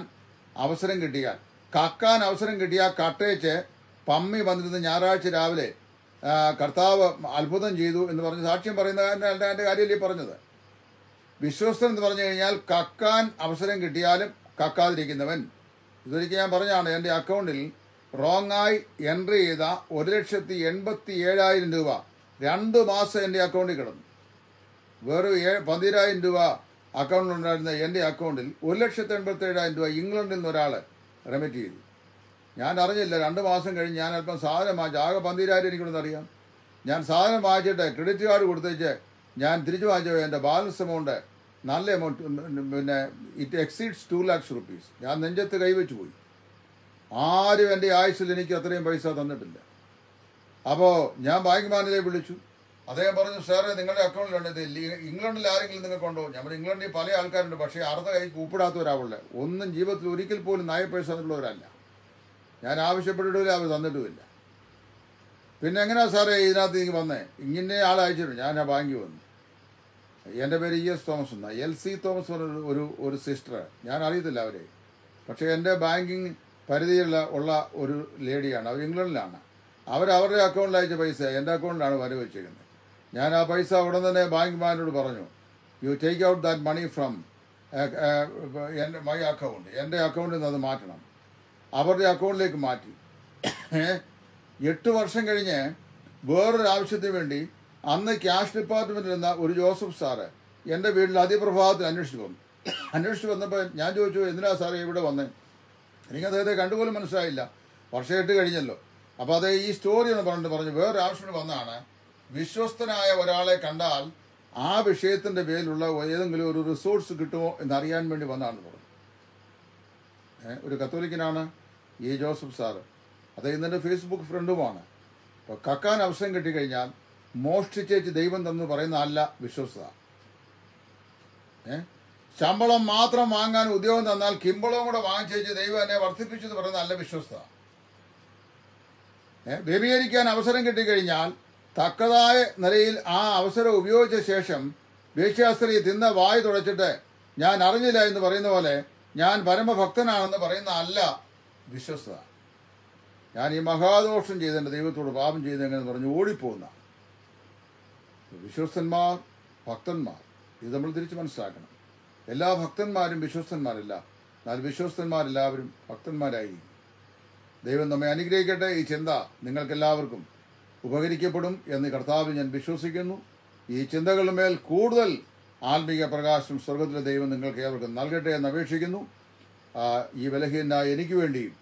അവസരം കിട്ടിയാൽ കക്കാൻ അവസരം കിട്ടിയാൽ കട്ടേച്ച് പമ്മി വന്നിരുന്ന് ഞായറാഴ്ച രാവിലെ കർത്താവ് അത്ഭുതം ചെയ്തു എന്ന് പറഞ്ഞ് സാക്ഷ്യം പറയുന്ന എന്റെ കാര്യമല്ലേ പറഞ്ഞത്? വിശ്വസ്തൻ എന്ന് പറഞ്ഞു കഴിഞ്ഞാൽ കക്കാൻ അവസരം കിട്ടിയാലും കക്കാതിരിക്കുന്നവൻ. ഇതൊരിക്കൽ ഞാൻ പറഞ്ഞാണ് എന്റെ അക്കൗണ്ടിൽ റോങ്ങായി എൻട്രി ചെയ്ത ഒരു ലക്ഷത്തി എൺപത്തി ഏഴായിരം രൂപ. രണ്ട് മാസം എന്റെ അക്കൗണ്ടിൽ കിടന്നു. വെറും ഏ പന്തിരായിരം രൂപ അക്കൗണ്ടിലുണ്ടായിരുന്ന എന്റെ അക്കൗണ്ടിൽ ഒരു ലക്ഷത്തി എൺപത്തി ഏഴായിരം രൂപ ഇംഗ്ലണ്ടിൽ നിന്ന് ഒരാൾ റെമിറ്റ് ചെയ്തു. ഞാൻ അറിഞ്ഞില്ല രണ്ട് മാസം കഴിഞ്ഞ് ഞാൻ അല്പം സാധനം വാങ്ങിച്ചു ആകെ പന്തിരായിരം എനിക്കൊന്നും അറിയാം. ഞാൻ സാധനം വാങ്ങിച്ചിട്ട് ക്രെഡിറ്റ് കാർഡ് കൊടുത്തേച്ച് ഞാൻ തിരിച്ചു വാങ്ങിച്ചു എന്റെ ബാലൻസ് എമൗണ്ട് നല്ല എമൗണ്ട് പിന്നെ it exceeds two lakhs rupees ഞാൻ നെഞ്ചത്ത് കൈവച്ച് പോയി. ആരും എന്റെ ആയുസ്സിൽ എനിക്ക് അത്രയും പൈസ തന്നിട്ടില്ല. അപ്പോൾ ഞാൻ ബാങ്ക് മാനേജറെ വിളിച്ചു. അദ്ദേഹം പറഞ്ഞു സാറേ നിങ്ങളുടെ അക്കൗണ്ടിലുണ്ട് ഇത് ഇംഗ്ലണ്ടിൽ ആരെങ്കിലും നിങ്ങൾക്ക് ഉണ്ടോ? ഞാൻ ഇംഗ്ലണ്ടിൽ പല ആൾക്കാരുണ്ട്. പക്ഷേ അർദ്ധ കൈക്ക് ഉപ്പിടാത്തവരാവുള്ളത് ഒന്നും ജീവിതത്തിൽ ഒരിക്കൽ പോലും നായ പൈസ തന്നിട്ടുള്ളവരല്ല. ഞാൻ ആവശ്യപ്പെട്ടിട്ടില്ല അവർ തന്നിട്ടുമില്ല പിന്നെ എങ്ങനെയാ സാറേ ഇതിനകത്ത് എനിക്ക് വന്നേ? ഇങ്ങനെ ആൾ അയച്ചിട്ടുണ്ട്. ഞാൻ ആ ബാങ്കിൽ വന്നു. എന്റെ പേര് ഇ എസ് തോമസ് എന്നാണ് എൽ സി തോമസ് പറഞ്ഞൊരു ഒരു ഒരു സിസ്റ്റർ ഞാൻ അറിയത്തില്ല അവരെ. പക്ഷേ എന്റെ ബാങ്കിങ് പരിധിയിലുള്ള ഉള്ള ഒരു ലേഡിയാണ്. അവർ ഇംഗ്ലണ്ടിലാണ്. അവർ അവരുടെ അക്കൗണ്ടിൽ അയച്ച പൈസ എന്റെ അക്കൗണ്ടിലാണ് വരവ് വെച്ചിരിക്കുന്നത് ഞാൻ ആ പൈസ ഉടൻ തന്നെ ബാങ്ക് മാനോട് പറഞ്ഞു. You take out that money from എന്റെ മൈ അക്കൗണ്ട് എന്റെ അക്കൗണ്ടിൽ നിന്ന് അത് മാറ്റണം. അവരുടെ അക്കൗണ്ടിലേക്ക് മാറ്റി. എട്ട് വർഷം കഴിഞ്ഞ് വേറൊരു ആവശ്യത്തിന് വേണ്ടി അന്ന് ക്യാഷ് ഡിപ്പാർട്ട്മെന്റിൽ നിന്ന ഒരു ജോസഫ് സാറ് എന്റെ വീട്ടിൽ അതിപ്രഭാതത്തിൽ അന്വേഷിച്ചു വന്നു. അന്വേഷിച്ച് വന്നപ്പോൾ ഞാൻ ചോദിച്ചു എന്തിനാ സാറേ ഇവിടെ വന്നേ? എനിക്ക് അദ്ദേഹത്തെ കണ്ടുപോലും മനസ്സിലായില്ല. വർഷം എട്ട് കഴിഞ്ഞല്ലോ. അപ്പോൾ അതേ ഈ സ്റ്റോറി എന്ന് പറഞ്ഞിട്ട് പറഞ്ഞു വേറൊരു ആവശ്യത്തിന് വന്നതാണ് വിശ്വസ്തനായ ഒരാളെ കണ്ടാൽ ആ വിഷയത്തിന്റെ പേരിലുള്ള ഏതെങ്കിലും ഒരു റിസോഴ്സ് കിട്ടുമോ എന്നറിയാൻ വേണ്ടി വന്നതാണെന്ന് പറഞ്ഞു. ഒരു കത്തോലിക്കനാണ്. ഈ ജോസഫ് സാറ്. അദ്ദേഹം എന്റെ ഫേസ്ബുക്ക് ഫ്രണ്ടുമാണ്. അപ്പോൾ കക്കാൻ അവസരം കിട്ടിക്കഴിഞ്ഞാൽ മോഷ്ടിച്ചേച്ച് ദൈവം തന്നു പറയുന്ന അല്ല വിശ്വസ്ത ഏ? ശമ്പളം മാത്രം വാങ്ങാൻ ഉദ്യോഗം തന്നാൽ കിമ്പളവും കൂടെ വാങ്ങിച്ചേച്ച് ദൈവം എന്നെ വർദ്ധിപ്പിച്ചു എന്ന് പറയുന്ന അല്ല വിശ്വസ്ത ഏ, വ്യഭിചരിക്കാൻ അവസരം കിട്ടിക്കഴിഞ്ഞാൽ തക്കതായ നിലയിൽ ആ അവസരം ഉപയോഗിച്ച ശേഷം വേശ്യാസ്ത്രീ തിന്ന വായ് തുടച്ചിട്ട് ഞാൻ അറിഞ്ഞില്ല എന്ന് പറയുന്ന പോലെ ഞാൻ പരമഭക്തനാണെന്ന് പറയുന്ന അല്ല വിശ്വസ്തത. ഞാൻ ഈ മഹാദോഷം ചെയ്തെന്റെ ദൈവത്തോട് പാപം ചെയ്തെങ്ങനെ പറഞ്ഞ് ഓടിപ്പോകുന്ന വിശ്വസ്തന്മാർ ഭക്തന്മാർ ഇത് നമ്മൾ തിരിച്ച് മനസ്സിലാക്കണം. എല്ലാ ഭക്തന്മാരും വിശ്വസ്തന്മാരല്ല. എന്നാൽ വിശ്വസ്തന്മാരെല്ലാവരും ഭക്തന്മാരായിരിക്കും. ദൈവം നമ്മെ അനുഗ്രഹിക്കട്ടെ. ഈ ചിന്ത നിങ്ങൾക്കെല്ലാവർക്കും ഉപകരിക്കപ്പെടും എന്ന് കർത്താവ് ഞാൻ വിശ്വസിക്കുന്നു. ഈ ചിന്തകളുടെ മേൽ കൂടുതൽ ആത്മീക പ്രകാശം സ്വർഗത്തിലെ ദൈവം നിങ്ങൾക്ക് ഏവർക്കും നൽകട്ടെ എന്ന് അപേക്ഷിക്കുന്നു. ഈ ബലഹീനായ എനിക്ക് വേണ്ടിയും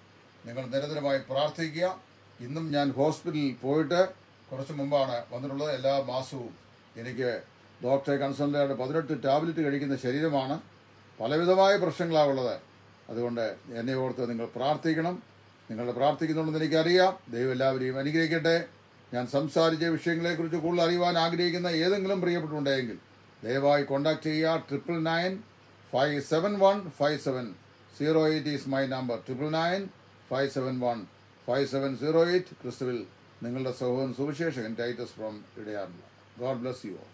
നിങ്ങൾ നിരന്തരമായി പ്രാർത്ഥിക്കുക. ഇന്നും ഞാൻ ഹോസ്പിറ്റലിൽ പോയിട്ട് കുറച്ച് മുമ്പാണ് വന്നിട്ടുള്ളത്. എല്ലാ മാസവും എനിക്ക് ഡോക്ടറെ കൺസൾട്ട് ചെയ്ത് പതിനെട്ട് ടാബ്ലറ്റ് കഴിക്കുന്ന ശരീരമാണ്. പലവിധമായ പ്രശ്നങ്ങളാണ് ഉള്ളത്. അതുകൊണ്ട് എന്നെ ഓർത്ത് നിങ്ങൾ പ്രാർത്ഥിക്കണം. നിങ്ങൾ പ്രാർത്ഥിക്കുന്നുണ്ടെന്ന് എനിക്കറിയാം. ദൈവം എല്ലാവരെയും അനുഗ്രഹിക്കട്ടെ. ഞാൻ സംസാരിച്ച വിഷയങ്ങളെക്കുറിച്ച് കൂടുതൽ അറിയുവാൻ ആഗ്രഹിക്കുന്ന ഏതെങ്കിലും പ്രിയപ്പെട്ടുണ്ടെങ്കിൽ ദയവായി കോൺടാക്ട് ചെയ്യുക. Triple nine five seven one five seven zero eight is my number triple nine five seven one five seven zero eight ക്രിസ്തുവിൽ നിങ്ങളുടെ സഹോദരൻ സുവിശേഷകൻ ടൈറ്റസ് ഫ്രോം ഇടയാറില്ല ഗോഡ് ബ്ലസ് യു ഓൾ